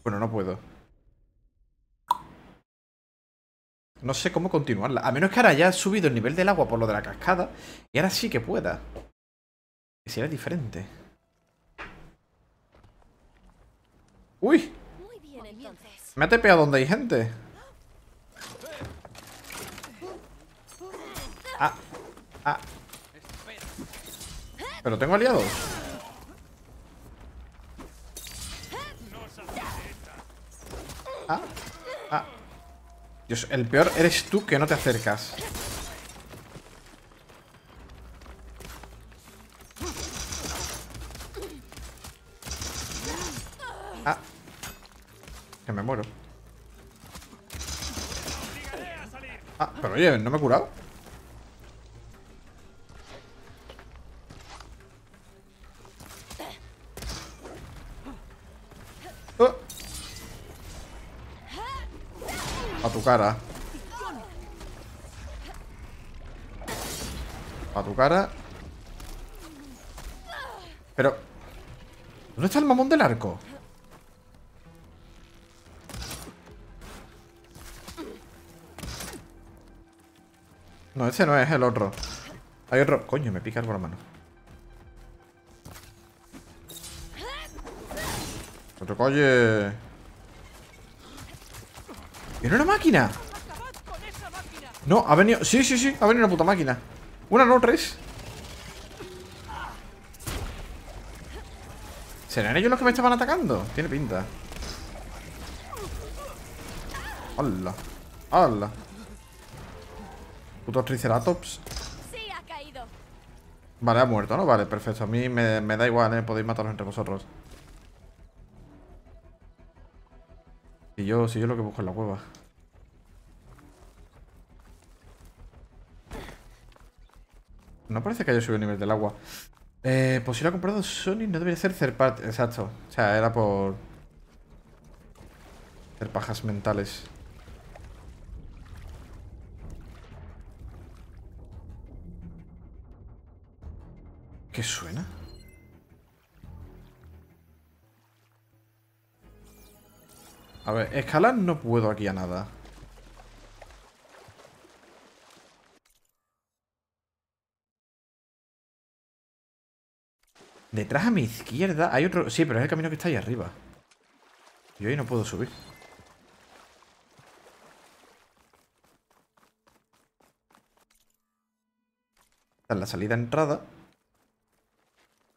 Bueno, no puedo. No sé cómo continuarla. A menos que ahora ya ha subido el nivel del agua por lo de la cascada. Y ahora sí que pueda. Que será diferente. Uy, me ha tepeado donde hay gente. Ah, ah. Pero tengo aliados. Ah. Dios, el peor eres tú que no te acercas. Ah. Que me muero. Ah, pero oye, ¿no me he curado? Tu cara. A tu cara. Pero... ¿Dónde está el mamón del arco? No, ese no es el otro. Hay otro. Coño, me pica algo la mano. Otro. ¿Viene una máquina? No, ha venido. Sí, sí, sí, ha venido una puta máquina. Una, no, tres. ¿Serán ellos los que me estaban atacando? Tiene pinta. ¡Hala! ¡Hala! Putos triceratops. Vale, ha muerto, ¿no? Vale, perfecto. A mí me, me da igual, ¿eh? Podéis matarlos entre vosotros. Y yo, si yo lo que busco es la cueva. No parece que haya subido el nivel del agua. Eh, pues si lo ha comprado Sony, no debería ser third. Exacto. O sea, era por... Hacer pajas mentales. ¿Qué suena? A ver, escalar no puedo aquí a nada. Detrás a mi izquierda hay otro... Sí, pero es el camino que está ahí arriba. Yo ahí no puedo subir. Esta es la salida entrada.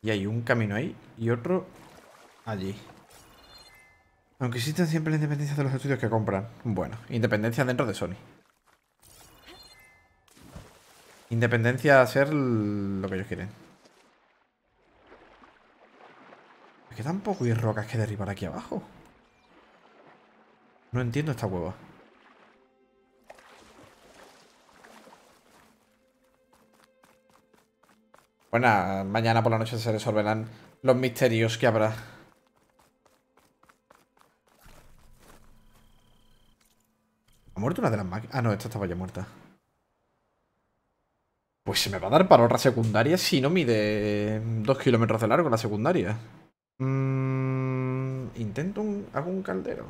Y hay un camino ahí y otro allí. Aunque existen siempre la independencia de los estudios que compran. Bueno, independencia dentro de Sony. Independencia a ser lo que ellos quieren. Es que tampoco hay rocas que derribar aquí abajo. No entiendo esta hueva. Bueno, mañana por la noche se resolverán los misterios que habrá. ¿Ha muerto una de las máquinas? Ah, no, esta estaba ya muerta. Pues se me va a dar para otra secundaria si no mide dos kilómetros de largo la secundaria. Mm, intento un... hago un caldero.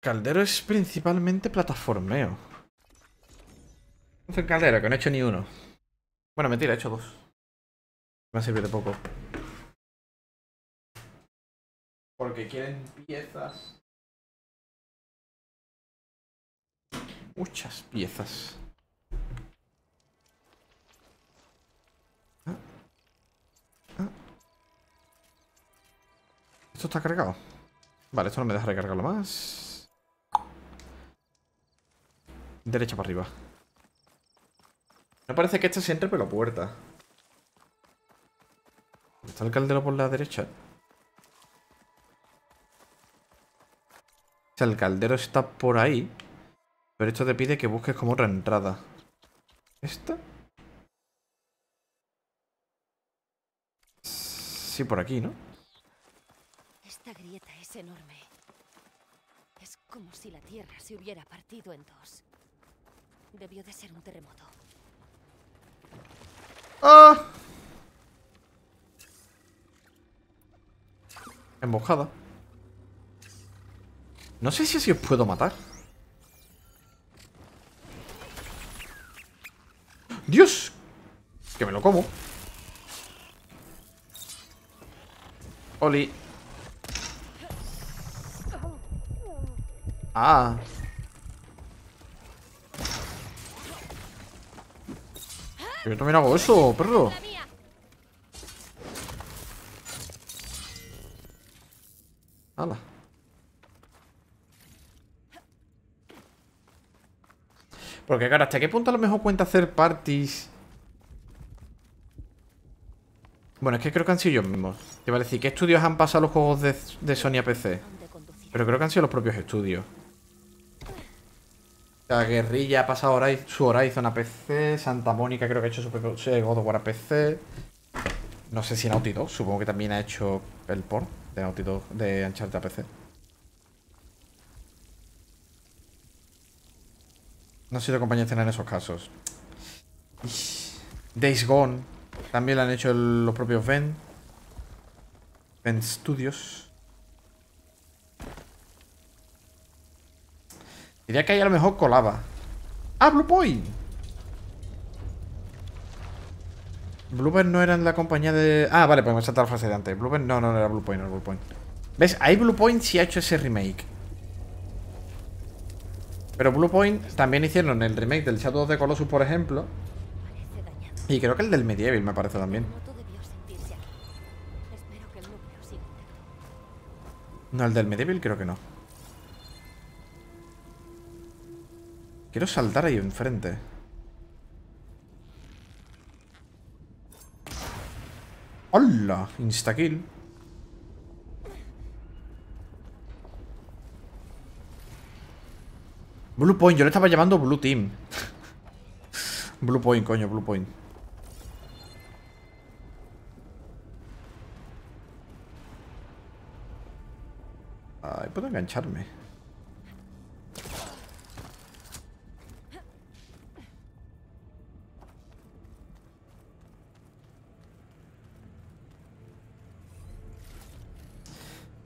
Caldero es principalmente plataformeo. Un caldero, que no he hecho ni uno. Bueno, mentira, he hecho dos. Me ha servido de poco. Porque quieren piezas. Muchas piezas. ¿Esto está cargado? Vale, esto no me deja recargarlo más. Derecha para arriba. Me parece que este se entre por la puerta. ¿Está el caldero por la derecha? O sea, el caldero está por ahí. Pero esto te pide que busques como otra entrada. ¿Esta? Sí, por aquí, ¿no? Esta grieta es enorme. Es como si la Tierra se hubiera partido en dos. Debió de ser un terremoto. ¡Ah! Emboscada. No sé si así os puedo matar. ¡Dios! Que me lo como. Oli. Ah. Yo también hago eso, perro. Hala. Porque claro, ¿hasta qué punto a lo mejor cuenta hacer parties? Bueno, es que creo que han sido ellos mismos. Te iba a decir, ¿qué estudios han pasado los juegos de, de Sony a PC? Pero creo que han sido los propios estudios. La guerrilla ha pasado Horiz- su Horizon a PC. Santa Mónica creo que ha hecho su God of War a PC. No sé si Naughty Dog, supongo que también ha hecho el port de Naughty Dog de Uncharted a PC. No sido compañía de escena en esos casos. Days Gone también lo han hecho los propios Ven. Ven Studios. Diría que ahí a lo mejor colaba. ¡Ah, Blue Point! Bluebird no era en la compañía de... Ah, vale, pues me he saltado la frase de antes. Bluebird no, no, no era Blue Point, no era Blue Point. ¿Ves? Ahí Blue Point sí ha hecho ese remake. Pero Blue Point también hicieron el remake del Shadow of the Colossus, por ejemplo. Y creo que el del Medieval me parece también. No, el del Medieval creo que no. Quiero saltar ahí enfrente. ¡Hola! Instakill. Blue Point, yo le estaba llamando Blue Team. [LAUGHS] Blue Point, coño, Blue Point. Ay, puedo engancharme.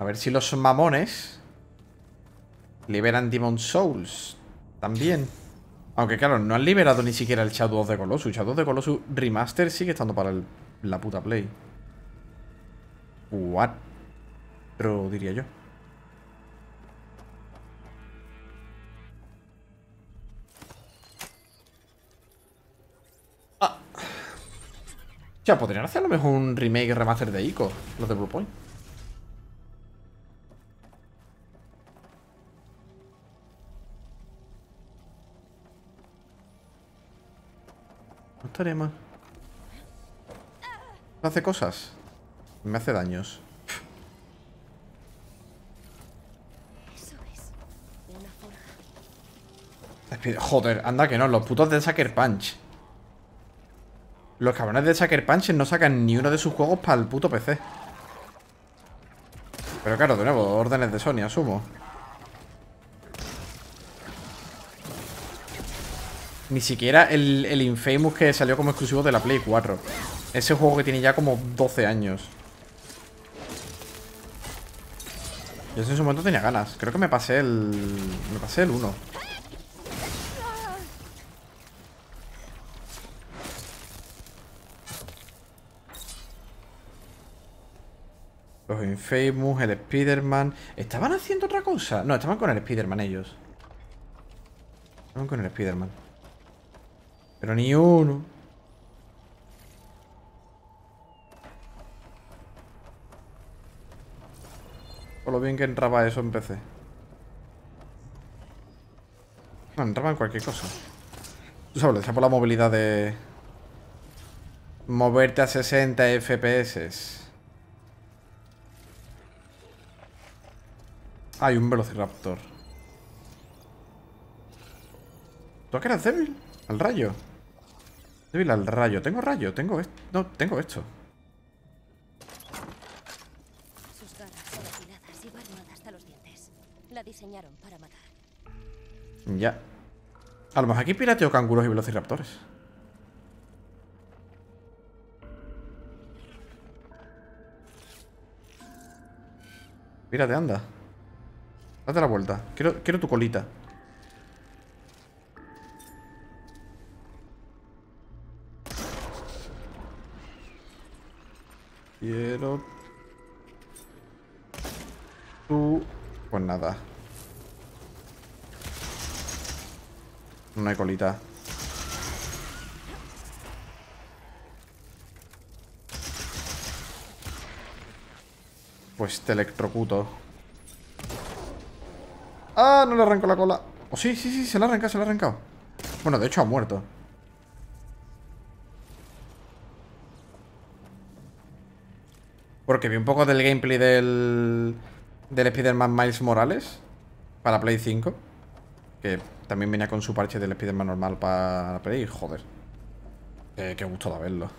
A ver si los mamones liberan Demon Souls también. Aunque claro, no han liberado ni siquiera el Shadow of the Colossus. Shadow of the Colossus Remaster sigue estando para la puta Play. Cuatro, diría yo. Ah. Ya, podrían hacer a lo mejor un remake remaster de Ico, los de Blue Point. No estaría mal. No hace cosas. Me hace daños. Eso es. Una forja. Espi- Joder, anda que no, los putos de Sucker Punch. Los cabrones de Sucker Punch no sacan ni uno de sus juegos para el puto PC. Pero claro, de nuevo, órdenes de Sony, asumo. Ni siquiera el, el Infamous que salió como exclusivo de la Play 4. Ese juego que tiene ya como 12 años. Yo en su momento tenía ganas. Creo que me pasé el... Me pasé el 1. Los Infamous, el Spider-Man. ¿Estaban haciendo otra cosa? No, estaban con el Spider-Man ellos. Estaban con el Spider-Man. Pero ni uno. Por lo bien que entraba eso en PC. No, entraba en cualquier cosa. Tú sabes, lo decía por la movilidad de... Moverte a 60 FPS. Hay un Velociraptor. ¿Tú a qué eras débil? Al rayo. Débil al rayo. Tengo rayo, tengo esto. No, tengo esto. Sus garras son afiladas y va armada hasta los dientes. La diseñaron para matar. Ya. A lo mejor aquí pirateo canguros y velociraptores. Mírate, anda. Date la vuelta. Quiero, quiero tu colita. Quiero... Tu... Pues nada. No hay colita. Pues te electrocuto. ¡Ah! No le arranco la cola. Oh, sí, sí, sí, se la ha arrancado, se la ha arrancado. Bueno, de hecho ha muerto. Porque vi un poco del gameplay del... Del Spider-Man Miles Morales. Para Play 5. Que también venía con su parche del Spider-Man normal para Play. Joder. Eh, qué gusto de verlo.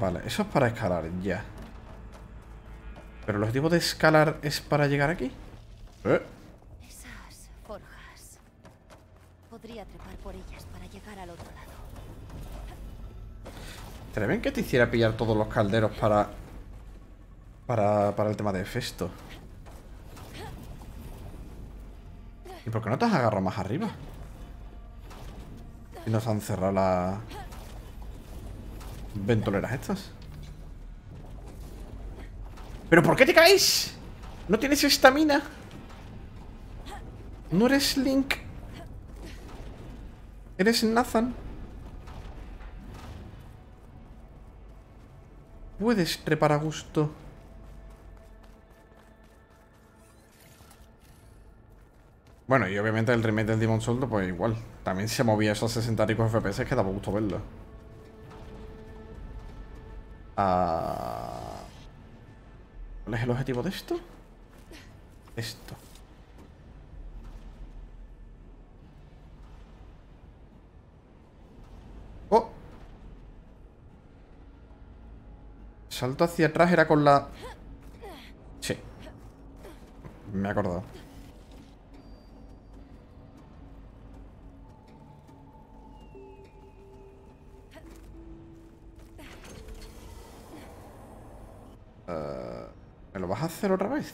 Vale, eso es para escalar, ya. Pero el objetivo de escalar es para llegar aquí. Eh, Esas forjas. Podría trepar por ellas para llegar al otro lado. ¿Te ven que te hiciera pillar todos los calderos para... Para, para el tema de Festo? ¿Y por qué no te has agarrado más arriba? Y nos han cerrado las... Ventoleras estas. ¿Pero por qué te caes? ¿No tienes estamina? ¿No eres Link? ¿Eres Nathan? Puedes trepar a gusto. Bueno, y obviamente el remake del Demon Souls, pues igual. También se movía esos 60 y pico FPS que daba gusto verlo. Ah... ¿Cuál es el objetivo de esto? Esto. ¡Oh! Salto hacia atrás era con la... Sí. Me he acordado. Eh, ¿Me lo vas a hacer otra vez?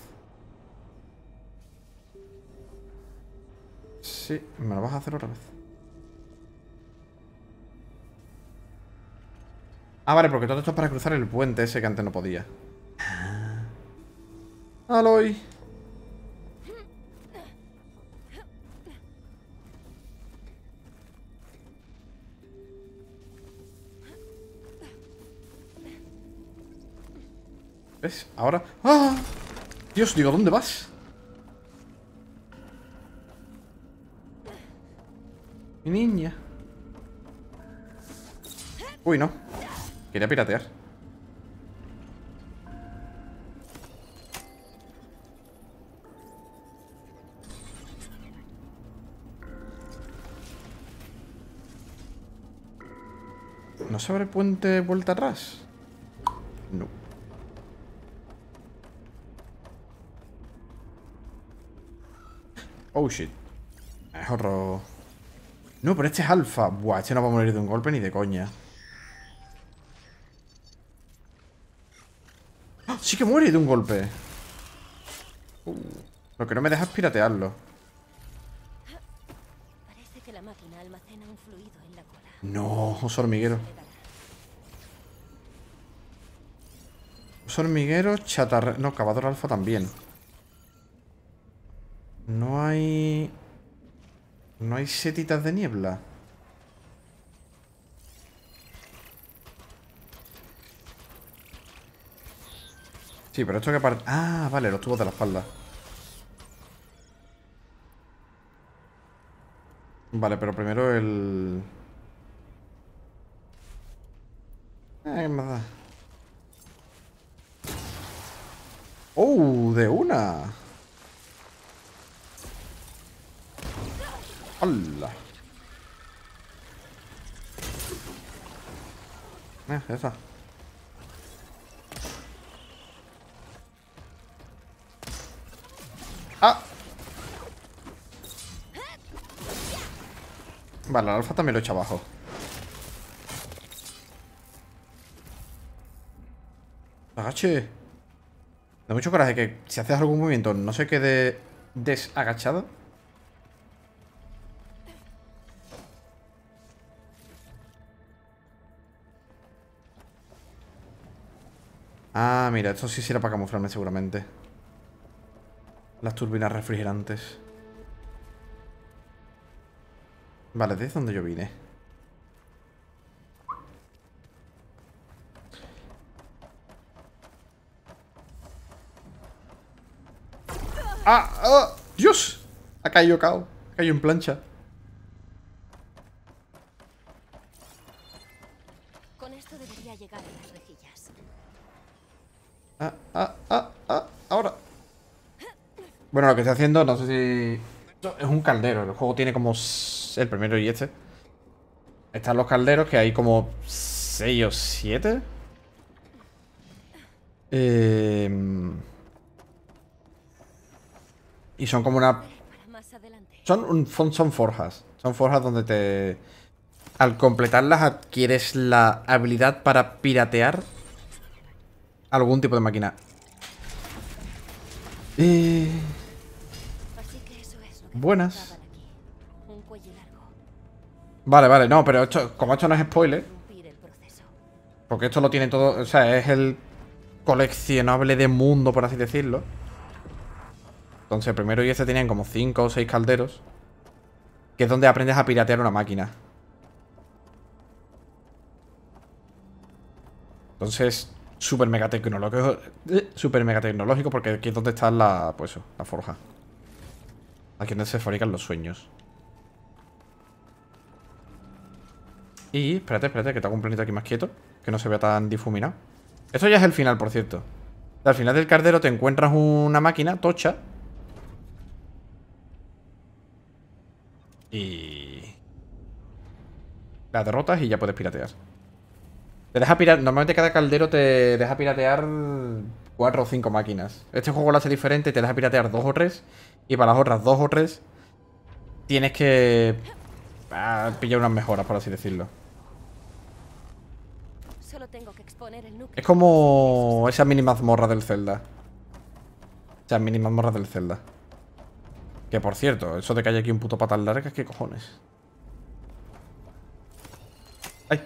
Sí, me lo vas a hacer otra vez. Ah, vale, porque todo esto es para cruzar el puente ese que antes no podía. Ah. Aloy. ¿Ves? Ahora... ¡Ah! Dios, digo, ¿dónde vas? Mi niña. Uy, no. Quería piratear. ¿No se abre puente vuelta atrás? No. Oh shit. Es otro. No, pero este es alfa. Buah, este no va a morir de un golpe ni de coña. ¡Ah! Sí que muere de un golpe. Uh, lo que no me deja es piratearlo. Parece que la máquina almacena un fluido en la cola. No, oso hormiguero. Oso hormiguero, chatarra... No, cavador alfa también. No hay... No hay setitas de niebla. Sí, pero esto que parte... Ah, vale, los tubos de la espalda. Vale, pero primero el... Eh, ¿qué más da? ¡Oh! ¡De una! ¡Hala! Eh, esa. ¡Ah! Vale, el alfa también lo he hecho abajo. Agache. Da mucho coraje que si haces algún movimiento no se quede desagachado. Ah, mira, esto sí será para camuflarme seguramente. Las turbinas refrigerantes. Vale, ¿desde donde yo vine? ¡Ah! ¡Ah! ¡Dios! Ha caído cao. Ha caído en plancha. Con esto debería llegar a las rejillas. Ah, ah, ah, ah, ahora. Bueno, lo que estoy haciendo, no sé si... Es un caldero, el juego tiene como el primero y este. Están los calderos, que hay como 6 o 7. y son como una... Son, son forjas. Son forjas donde te... Al completarlas adquieres la habilidad para piratear algún tipo de máquina. Eh, Así que eso es lo que Buenas. Vale, vale, no, pero esto, como esto no es spoiler, porque esto lo tiene todo, o sea, es el coleccionable de mundo, por así decirlo. Entonces, primero y este tenían como 5 o 6 calderos, que es donde aprendes a piratear una máquina. Entonces, súper mega tecnológico, eh, súper mega tecnológico, porque aquí es donde está la, pues la forja. Aquí es donde se fabrican los sueños. Y, espérate, espérate, que te un planito aquí más quieto. Que no se vea tan difuminado. Esto ya es el final, por cierto. Al final del cardero te encuentras una máquina tocha. Y... La derrotas y ya puedes piratear. Te deja piratear... Normalmente cada caldero te deja piratear cuatro o cinco máquinas. Este juego lo hace diferente, te deja piratear dos o tres. Y para las otras dos o tres tienes que ah, pillar unas mejoras, por así decirlo. Solo tengo que exponer el núcleo. Es como esa mini mazmorra del Zelda. O sea, mini mazmorra del Zelda. Que por cierto, eso de que haya aquí un puto patas largas, ¿qué cojones? ¡Ay!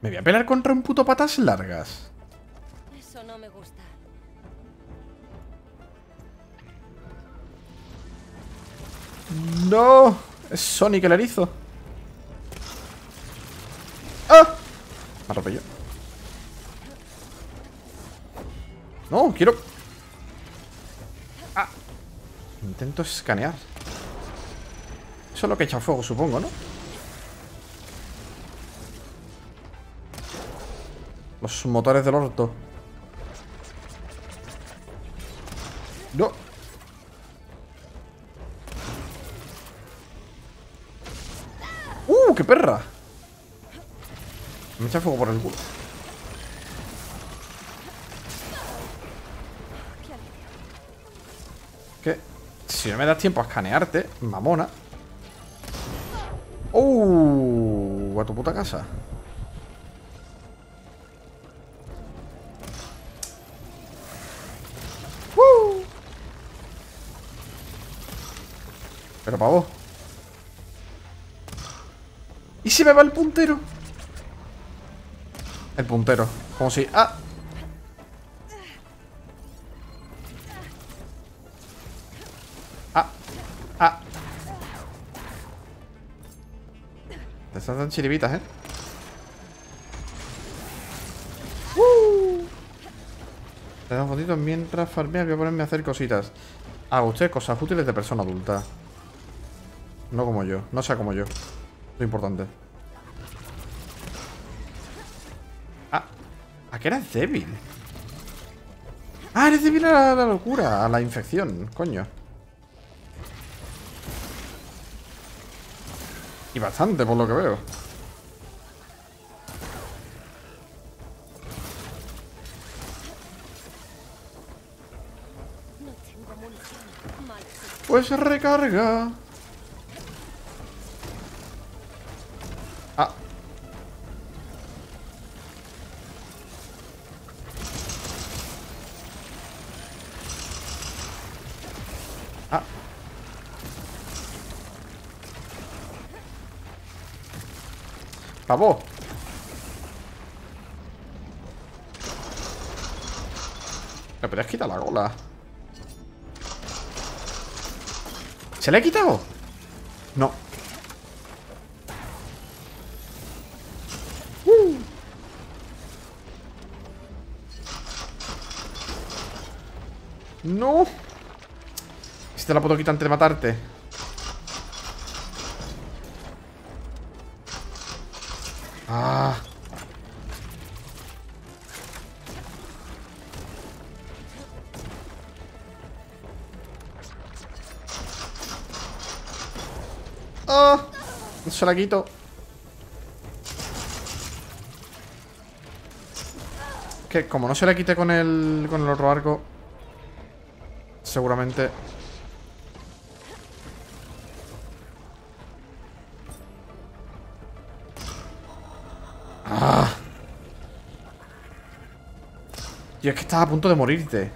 ¿Me voy a pelear contra un puto patas largas? ¡No! Es Sonic el erizo. ¡Ah! Me. No, quiero... Ah. Intento escanear. Eso es lo que echa fuego, supongo, ¿no? Los motores del orto. No. ¡Uh, qué perra! Me echa fuego por el culo. Que si no me das tiempo a escanearte, mamona. ¡Uh! A tu puta casa. ¡Uh! Pero pavo. ¿Y si me va el puntero? El puntero. Como si... ¡Ah! ¡Ah! ¡Ah! Te están tan chiribitas, ¿eh? Te dan fotitos mientras farmeas. Voy a ponerme a hacer cositas. Haga usted cosas útiles de persona adulta. No como yo. No sea como yo. Lo importante. Ah, ¿a qué eres débil? Ah, eres débil a la, a la locura, a la infección, coño. Y bastante, por lo que veo. Pues recarga. acabó. Me podrías quitar la cola. ¿Se le he quitado? No. ¡Uh! No. Si te la puedo quitar antes de matarte. Se la quito. Que como no se la quite con el con el otro arco, seguramente Ah. Tío, es que estás a punto de morirte.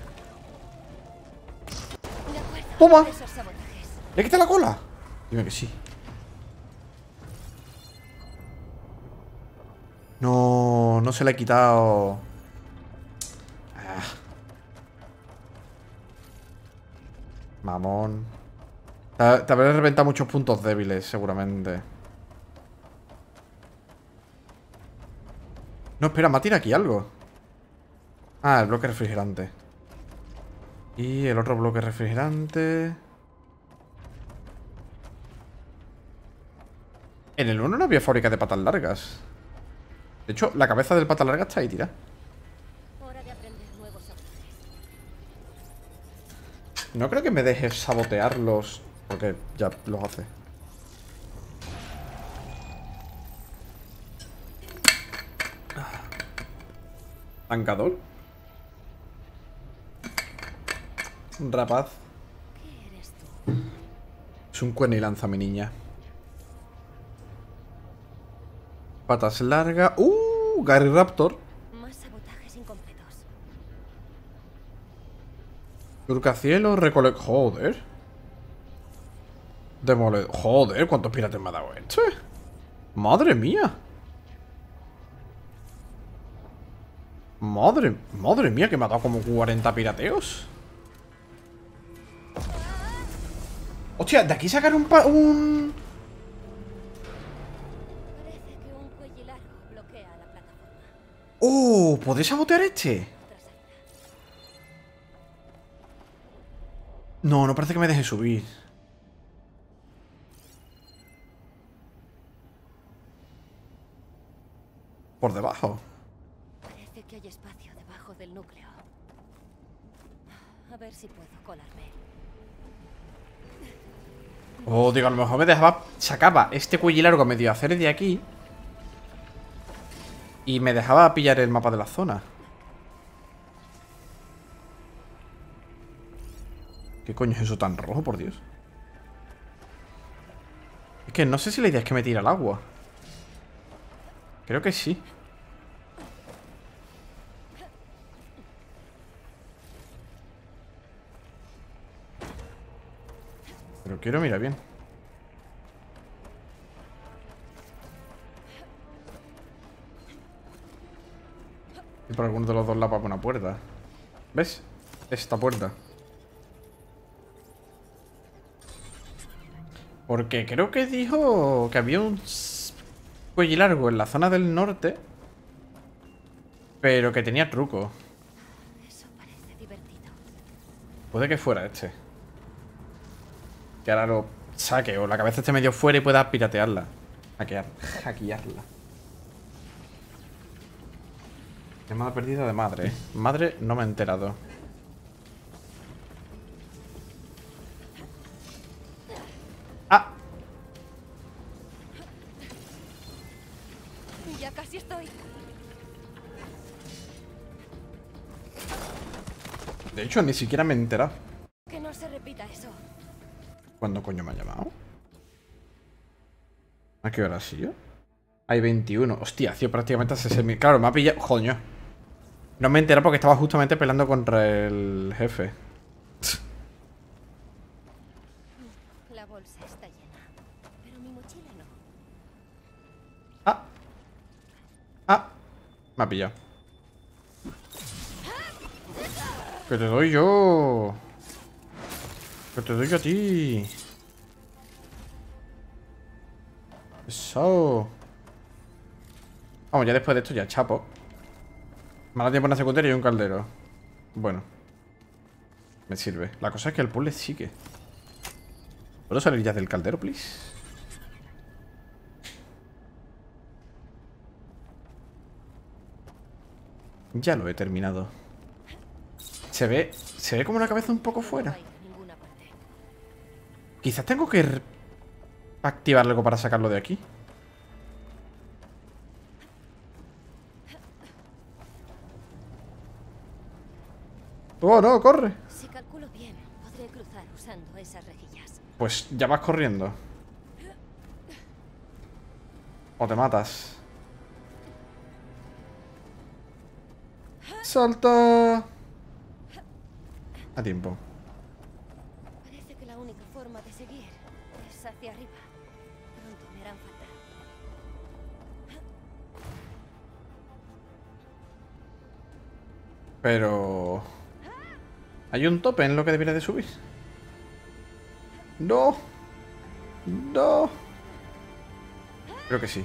Toma. ¿Le quita la cola? Dime que sí. No, se le ha quitado. Ah. Mamón. Te, te habré reventado muchos puntos débiles, seguramente. No, espera, me ha tirado aquí algo. Ah, el bloque refrigerante. Y el otro bloque refrigerante. En el 1 no había fábrica de patas largas. De hecho, la cabeza del pata larga está ahí tirada. No creo que me dejes sabotearlos. Porque ya los hace. Tancador. Un rapaz. Es un cuernilanza, mi niña. Patas largas. ¡Uh! Gary Raptor. Más sabotajes incompletos. Turcacielo, recole... Joder. Demole... Joder, ¿cuántos pirates me ha dado este? Madre mía. Madre... Madre mía, que me ha dado como 40 pirateos. Hostia, de aquí sacar un... un... Parece que un cuello largo bloquea la plataforma. ¡Oh! ¿Podéis sabotear este? No, no parece que me deje subir. Por debajo. Parece que hay espacio debajo del núcleo. A ver si puedo colarme. O digo, a lo mejor me dejaba. Sacaba este cuello largo medio hacer de aquí. Y me dejaba pillar el mapa de la zona. ¿Qué coño es eso tan rojo, por Dios? Es que no sé si la idea es que me tire al agua. Creo que sí. Pero quiero mirar bien. Y por alguno de los dos lados por una puerta. ¿Ves? Esta puerta. Porque creo que dijo que había un cuello largo en la zona del norte. Pero que tenía truco. Eso parece divertido. Puede que fuera este. Que ahora lo saque o la cabeza esté medio fuera y pueda piratearla. Hackear, hackearla. Llamada perdida de madre. Madre no me he enterado. Ah, Ya casi estoy. de hecho ni siquiera me he enterado. Que no se repita eso. ¿Cuándo coño me ha llamado? ¿A qué hora ha sido? Hay 21. Hostia, tío, prácticamente hace 6.000. Claro, me ha pillado. Coño. No me he enterado porque estaba justamente peleando contra el jefe. La bolsa está llena. Pero mi mochila no. Ah. Ah. Me ha pillado. Que te doy yo. Que te doy yo a ti. Eso. Vamos, ya después de esto ya chapo. Me da tiempo una secundaria y un caldero. Bueno. Me sirve. La cosa es que el puzzle sigue. ¿Puedo salir ya del caldero, please? Ya lo he terminado. Se ve... Se ve como una cabeza un poco fuera. Quizás tengo que activar algo para sacarlo de aquí. ¡Oh, no! ¡Corre! Si calculo bien, podré cruzar usando esas rejillas. Pues ya vas corriendo. O te matas. ¡Salta! A tiempo. Parece que la única forma de seguir es hacia arriba. Pronto me harán falta. Pero... ¿Hay un tope en lo que debería de subir? No. No. Creo que sí.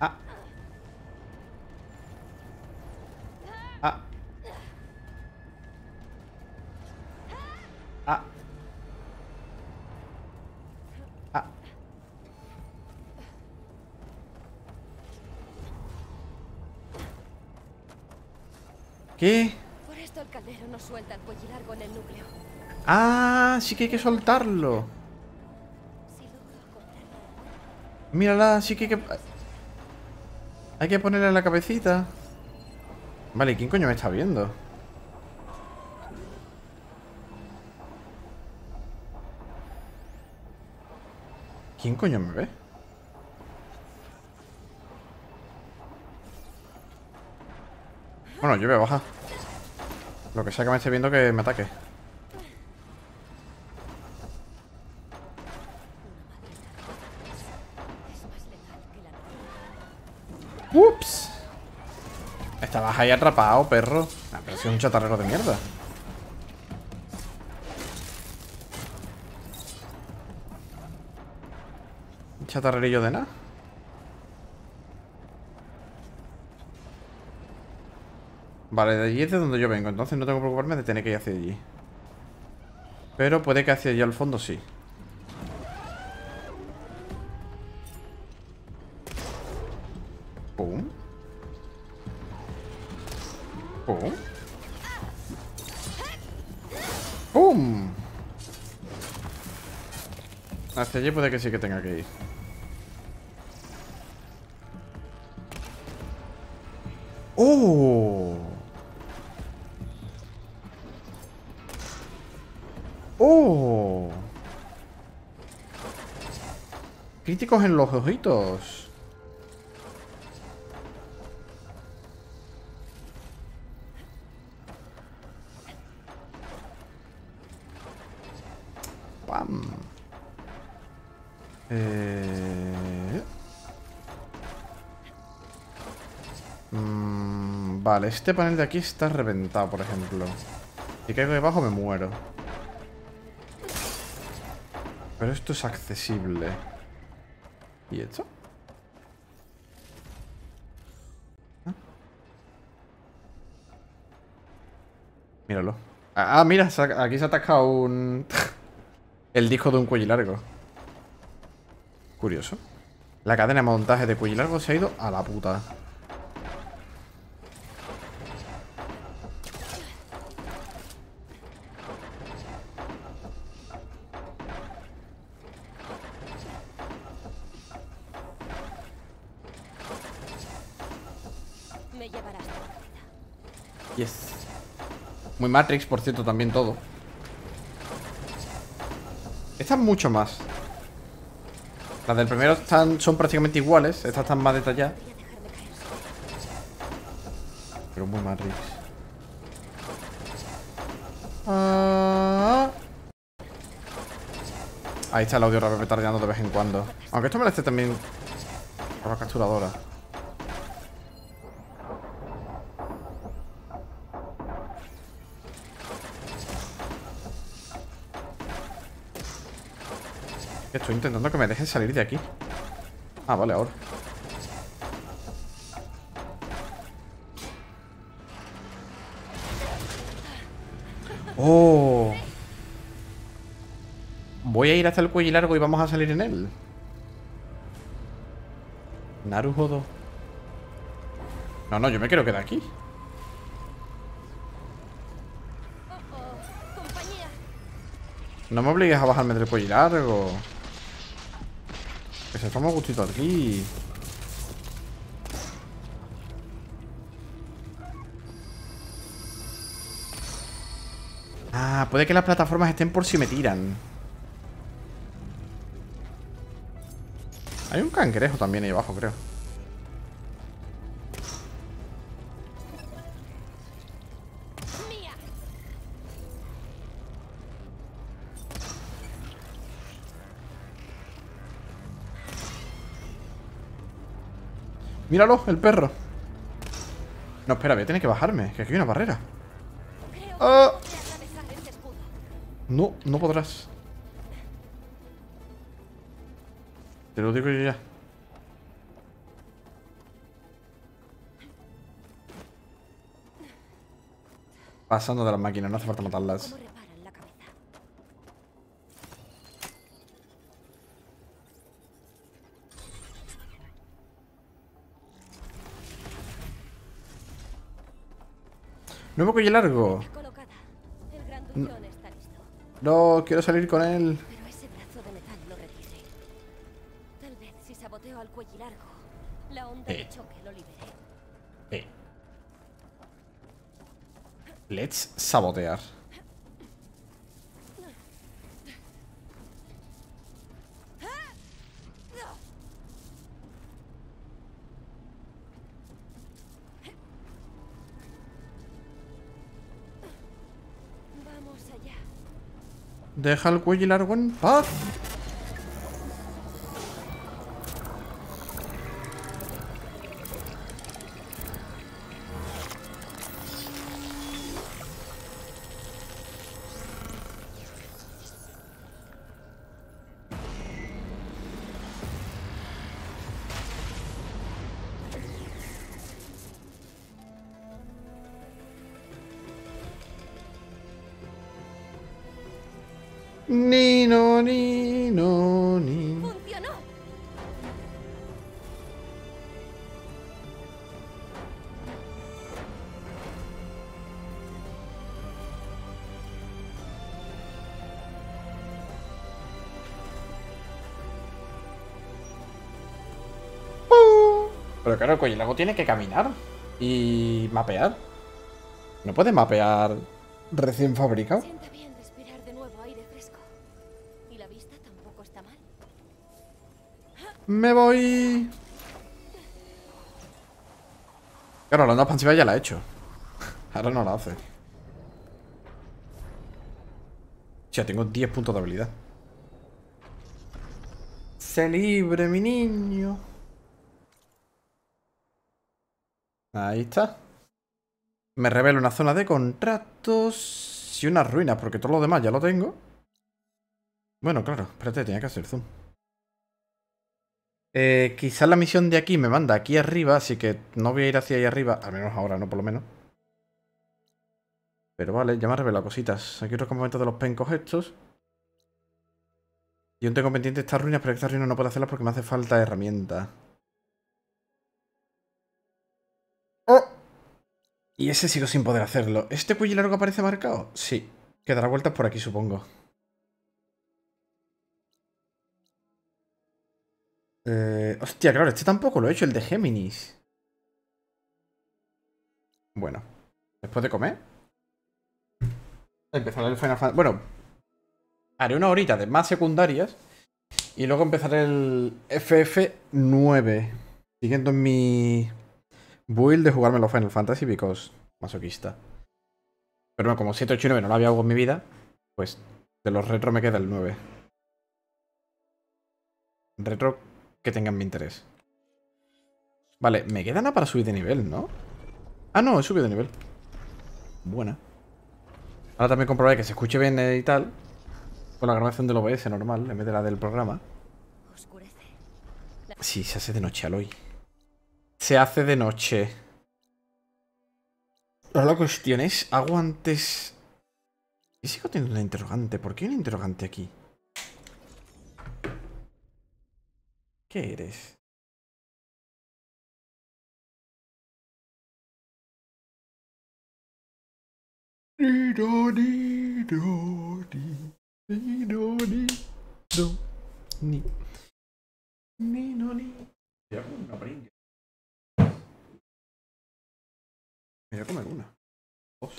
Ah. Ah. Ah. ¿Qué? Por esto el caldero no suelta el cuello largo en el núcleo. Ah, sí que hay que soltarlo. Mírala, sí que hay que... Hay que ponerle la cabecita. Vale, ¿y ¿quién coño me está viendo? ¿Quién coño me ve? Bueno, yo voy a bajar. Lo que sea que me esté viendo que me ataque. Ups. Estabas ahí atrapado, perro. Ah, pero si es un chatarrero de mierda. Un chatarrerillo de nada. Vale, de allí es de donde yo vengo, entonces no tengo que preocuparme de tener que ir hacia allí. Pero puede que hacia allá al fondo sí. Pum. Pum. ¡Pum! Hacia allí puede que sí que tenga que ir. Críticos en los ojitos. Pam. Eh... Mm, vale, este panel de aquí está reventado, por ejemplo. Si caigo debajo me muero. Pero esto es accesible. ¿Y? ¿Ah? Míralo. Ah, ah, mira, aquí se ha atascado un... [LAUGHS] El disco de un cuello largo. Curioso. La cadena de montaje de cuello largo se ha ido a la puta. Me llevarás de la cabeza. Yes. Muy Matrix, por cierto, también todo. Estas mucho más. Las del primero están, son prácticamente iguales. Estas están más detalladas. Pero muy Matrix. Ah. Ahí está el audio raro petardeando de vez en cuando. Aunque esto me lo esté también La capturadora. Estoy intentando que me dejen salir de aquí. Ah, vale, ahora. Oh. Voy a ir hasta el cuello largo y vamos a salir en él. Naruhodo. No, no, yo me quiero quedar aquí. No me obligues a bajarme del cuello largo. Que se toma gustito aquí. Ah, puede que las plataformas estén por si me tiran. Hay un cangrejo también ahí abajo, creo. Míralo, el perro. No, espera, voy a tener que bajarme. Que aquí hay una barrera. Ah. No, no podrás. Te lo digo yo ya. Pasando de las máquinas, no hace falta matarlas. ¿Cómo reparan la cabeza? Nuevo cuello largo. No, quiero salir con él. Pero ese brazo de metal lo retiene. Tal vez si saboteo al cuello largo, la onda Eh. de choque lo libere. Eh. Let's sabotear. Deja el cuello largo en paz. Pero claro, el largo tiene que caminar y mapear. No puede mapear recién fabricado. Sienta bien respirar de nuevo aire fresco. Y la vista tampoco está mal. Me voy. Claro, la onda expansiva ya la he hecho. Ahora no la hace. Ya tengo 10 puntos de habilidad. Se libre, mi niño. Ahí está. Me revela una zona de contratos y unas ruinas, porque todo lo demás ya lo tengo. Bueno, claro, espérate, tenía que hacer zoom. Eh, quizás la misión de aquí me manda aquí arriba, así que no voy a ir hacia ahí arriba, al menos ahora, no por lo menos. Pero vale, ya me ha revelado cositas. Aquí otro campamento de los pencos estos. Yo tengo pendiente estas ruinas, pero estas ruinas no puedo hacerlas porque me hace falta herramienta. Y ese sigo sin poder hacerlo. ¿Este cuello largo aparece marcado? Sí. Quedará vueltas por aquí, supongo. Eh, hostia, claro, este tampoco lo he hecho, el de Géminis. Bueno, después de comer. Empezaré el Final Fantasy. Bueno, haré una horita de más secundarias. Y luego empezaré el FF9. Siguiendo en mi build de jugarme los Final Fantasy, because masoquista. Pero bueno, como 7, 8 y 9 no lo había jugado en mi vida, pues de los retro me queda el 9. Retro que tengan mi interés. Vale, me queda nada para subir de nivel, ¿no? Ah, no, he subido de nivel. Buena. Ahora también comprobaré que se escuche bien y tal. Con la grabación del OBS normal, en vez de la del programa. Oscurece. Sí, se hace de noche, Aloy. Se hace de noche. Ahora la cuestión es, hago antes... Y sigo teniendo una interrogante. ¿Por qué hay una interrogante aquí? ¿Qué eres? Ni. Ni-do, ni. Voy a comer una. Dos.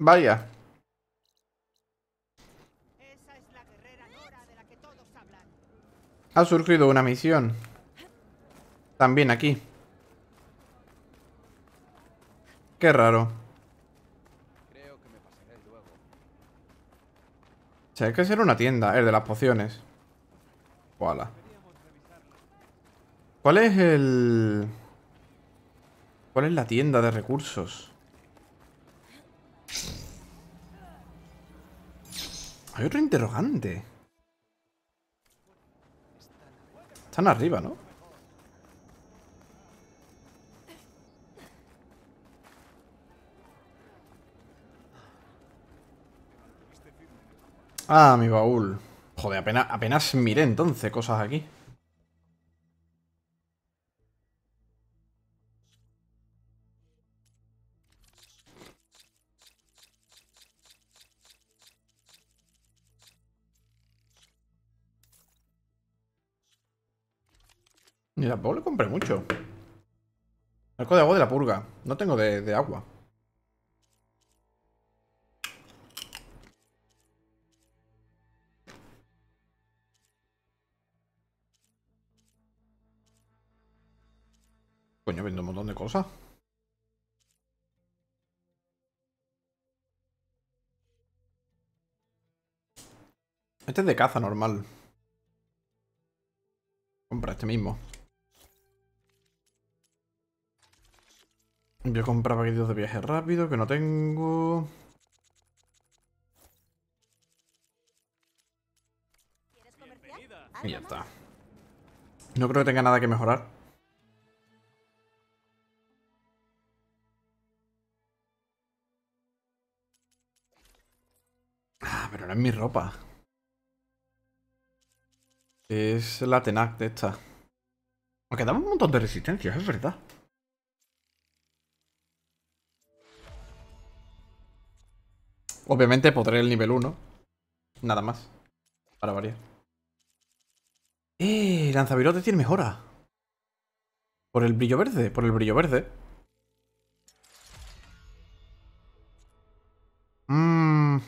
Vaya. Esa es la guerrera Nora de la que todos hablan. Ha surgido una misión. También aquí. Qué raro. O sea, hay que ser una tienda, el de las pociones. Voilà. ¿Cuál es el...? ¿Cuál es la tienda de recursos? Hay otro interrogante. Están arriba, ¿no? Ah, mi baúl. Joder, apenas, apenas miré entonces cosas aquí. Y tampoco le compré mucho. Arco de agua de la purga. No tengo de agua. Coño, vendo un montón de cosas. Este es de caza normal. Compra este mismo. Yo compraba paquetitos de viaje rápido que no tengo. Y ya está. No creo que tenga nada que mejorar. Ah, pero no es mi ropa. Es la Tenac de esta. Aunque daba un montón de resistencia, es verdad. Obviamente podré el nivel 1. Nada más. Para variar. ¡Eh! Lanzavirote tiene mejora. Por el brillo verde, por el brillo verde. Mmm.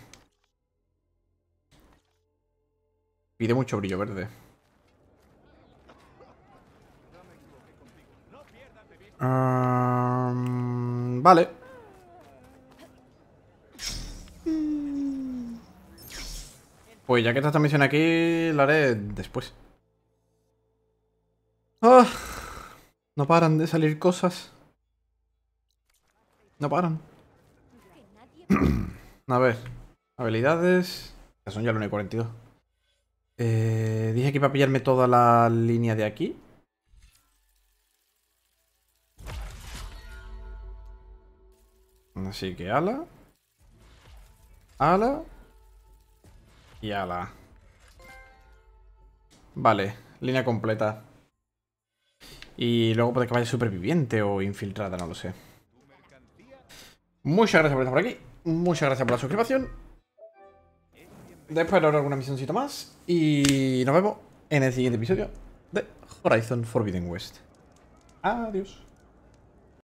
Pide mucho brillo verde. Um, vale. Pues ya que está esta misión aquí, la haré después. Ah, no paran de salir cosas. No paran. [CLEARS THROAT] A ver. Habilidades. Son ya el 1 y 42. Eh, dije que iba a pillarme toda la línea de aquí. Así que ala. Ala. Y. Vale, línea completa. Y luego puede que vaya superviviente o infiltrada, no lo sé. Muchas gracias por estar por aquí. Muchas gracias por la suscripción. Después haré alguna misioncita más. Y nos vemos en el siguiente episodio de Horizon Forbidden West. Adiós.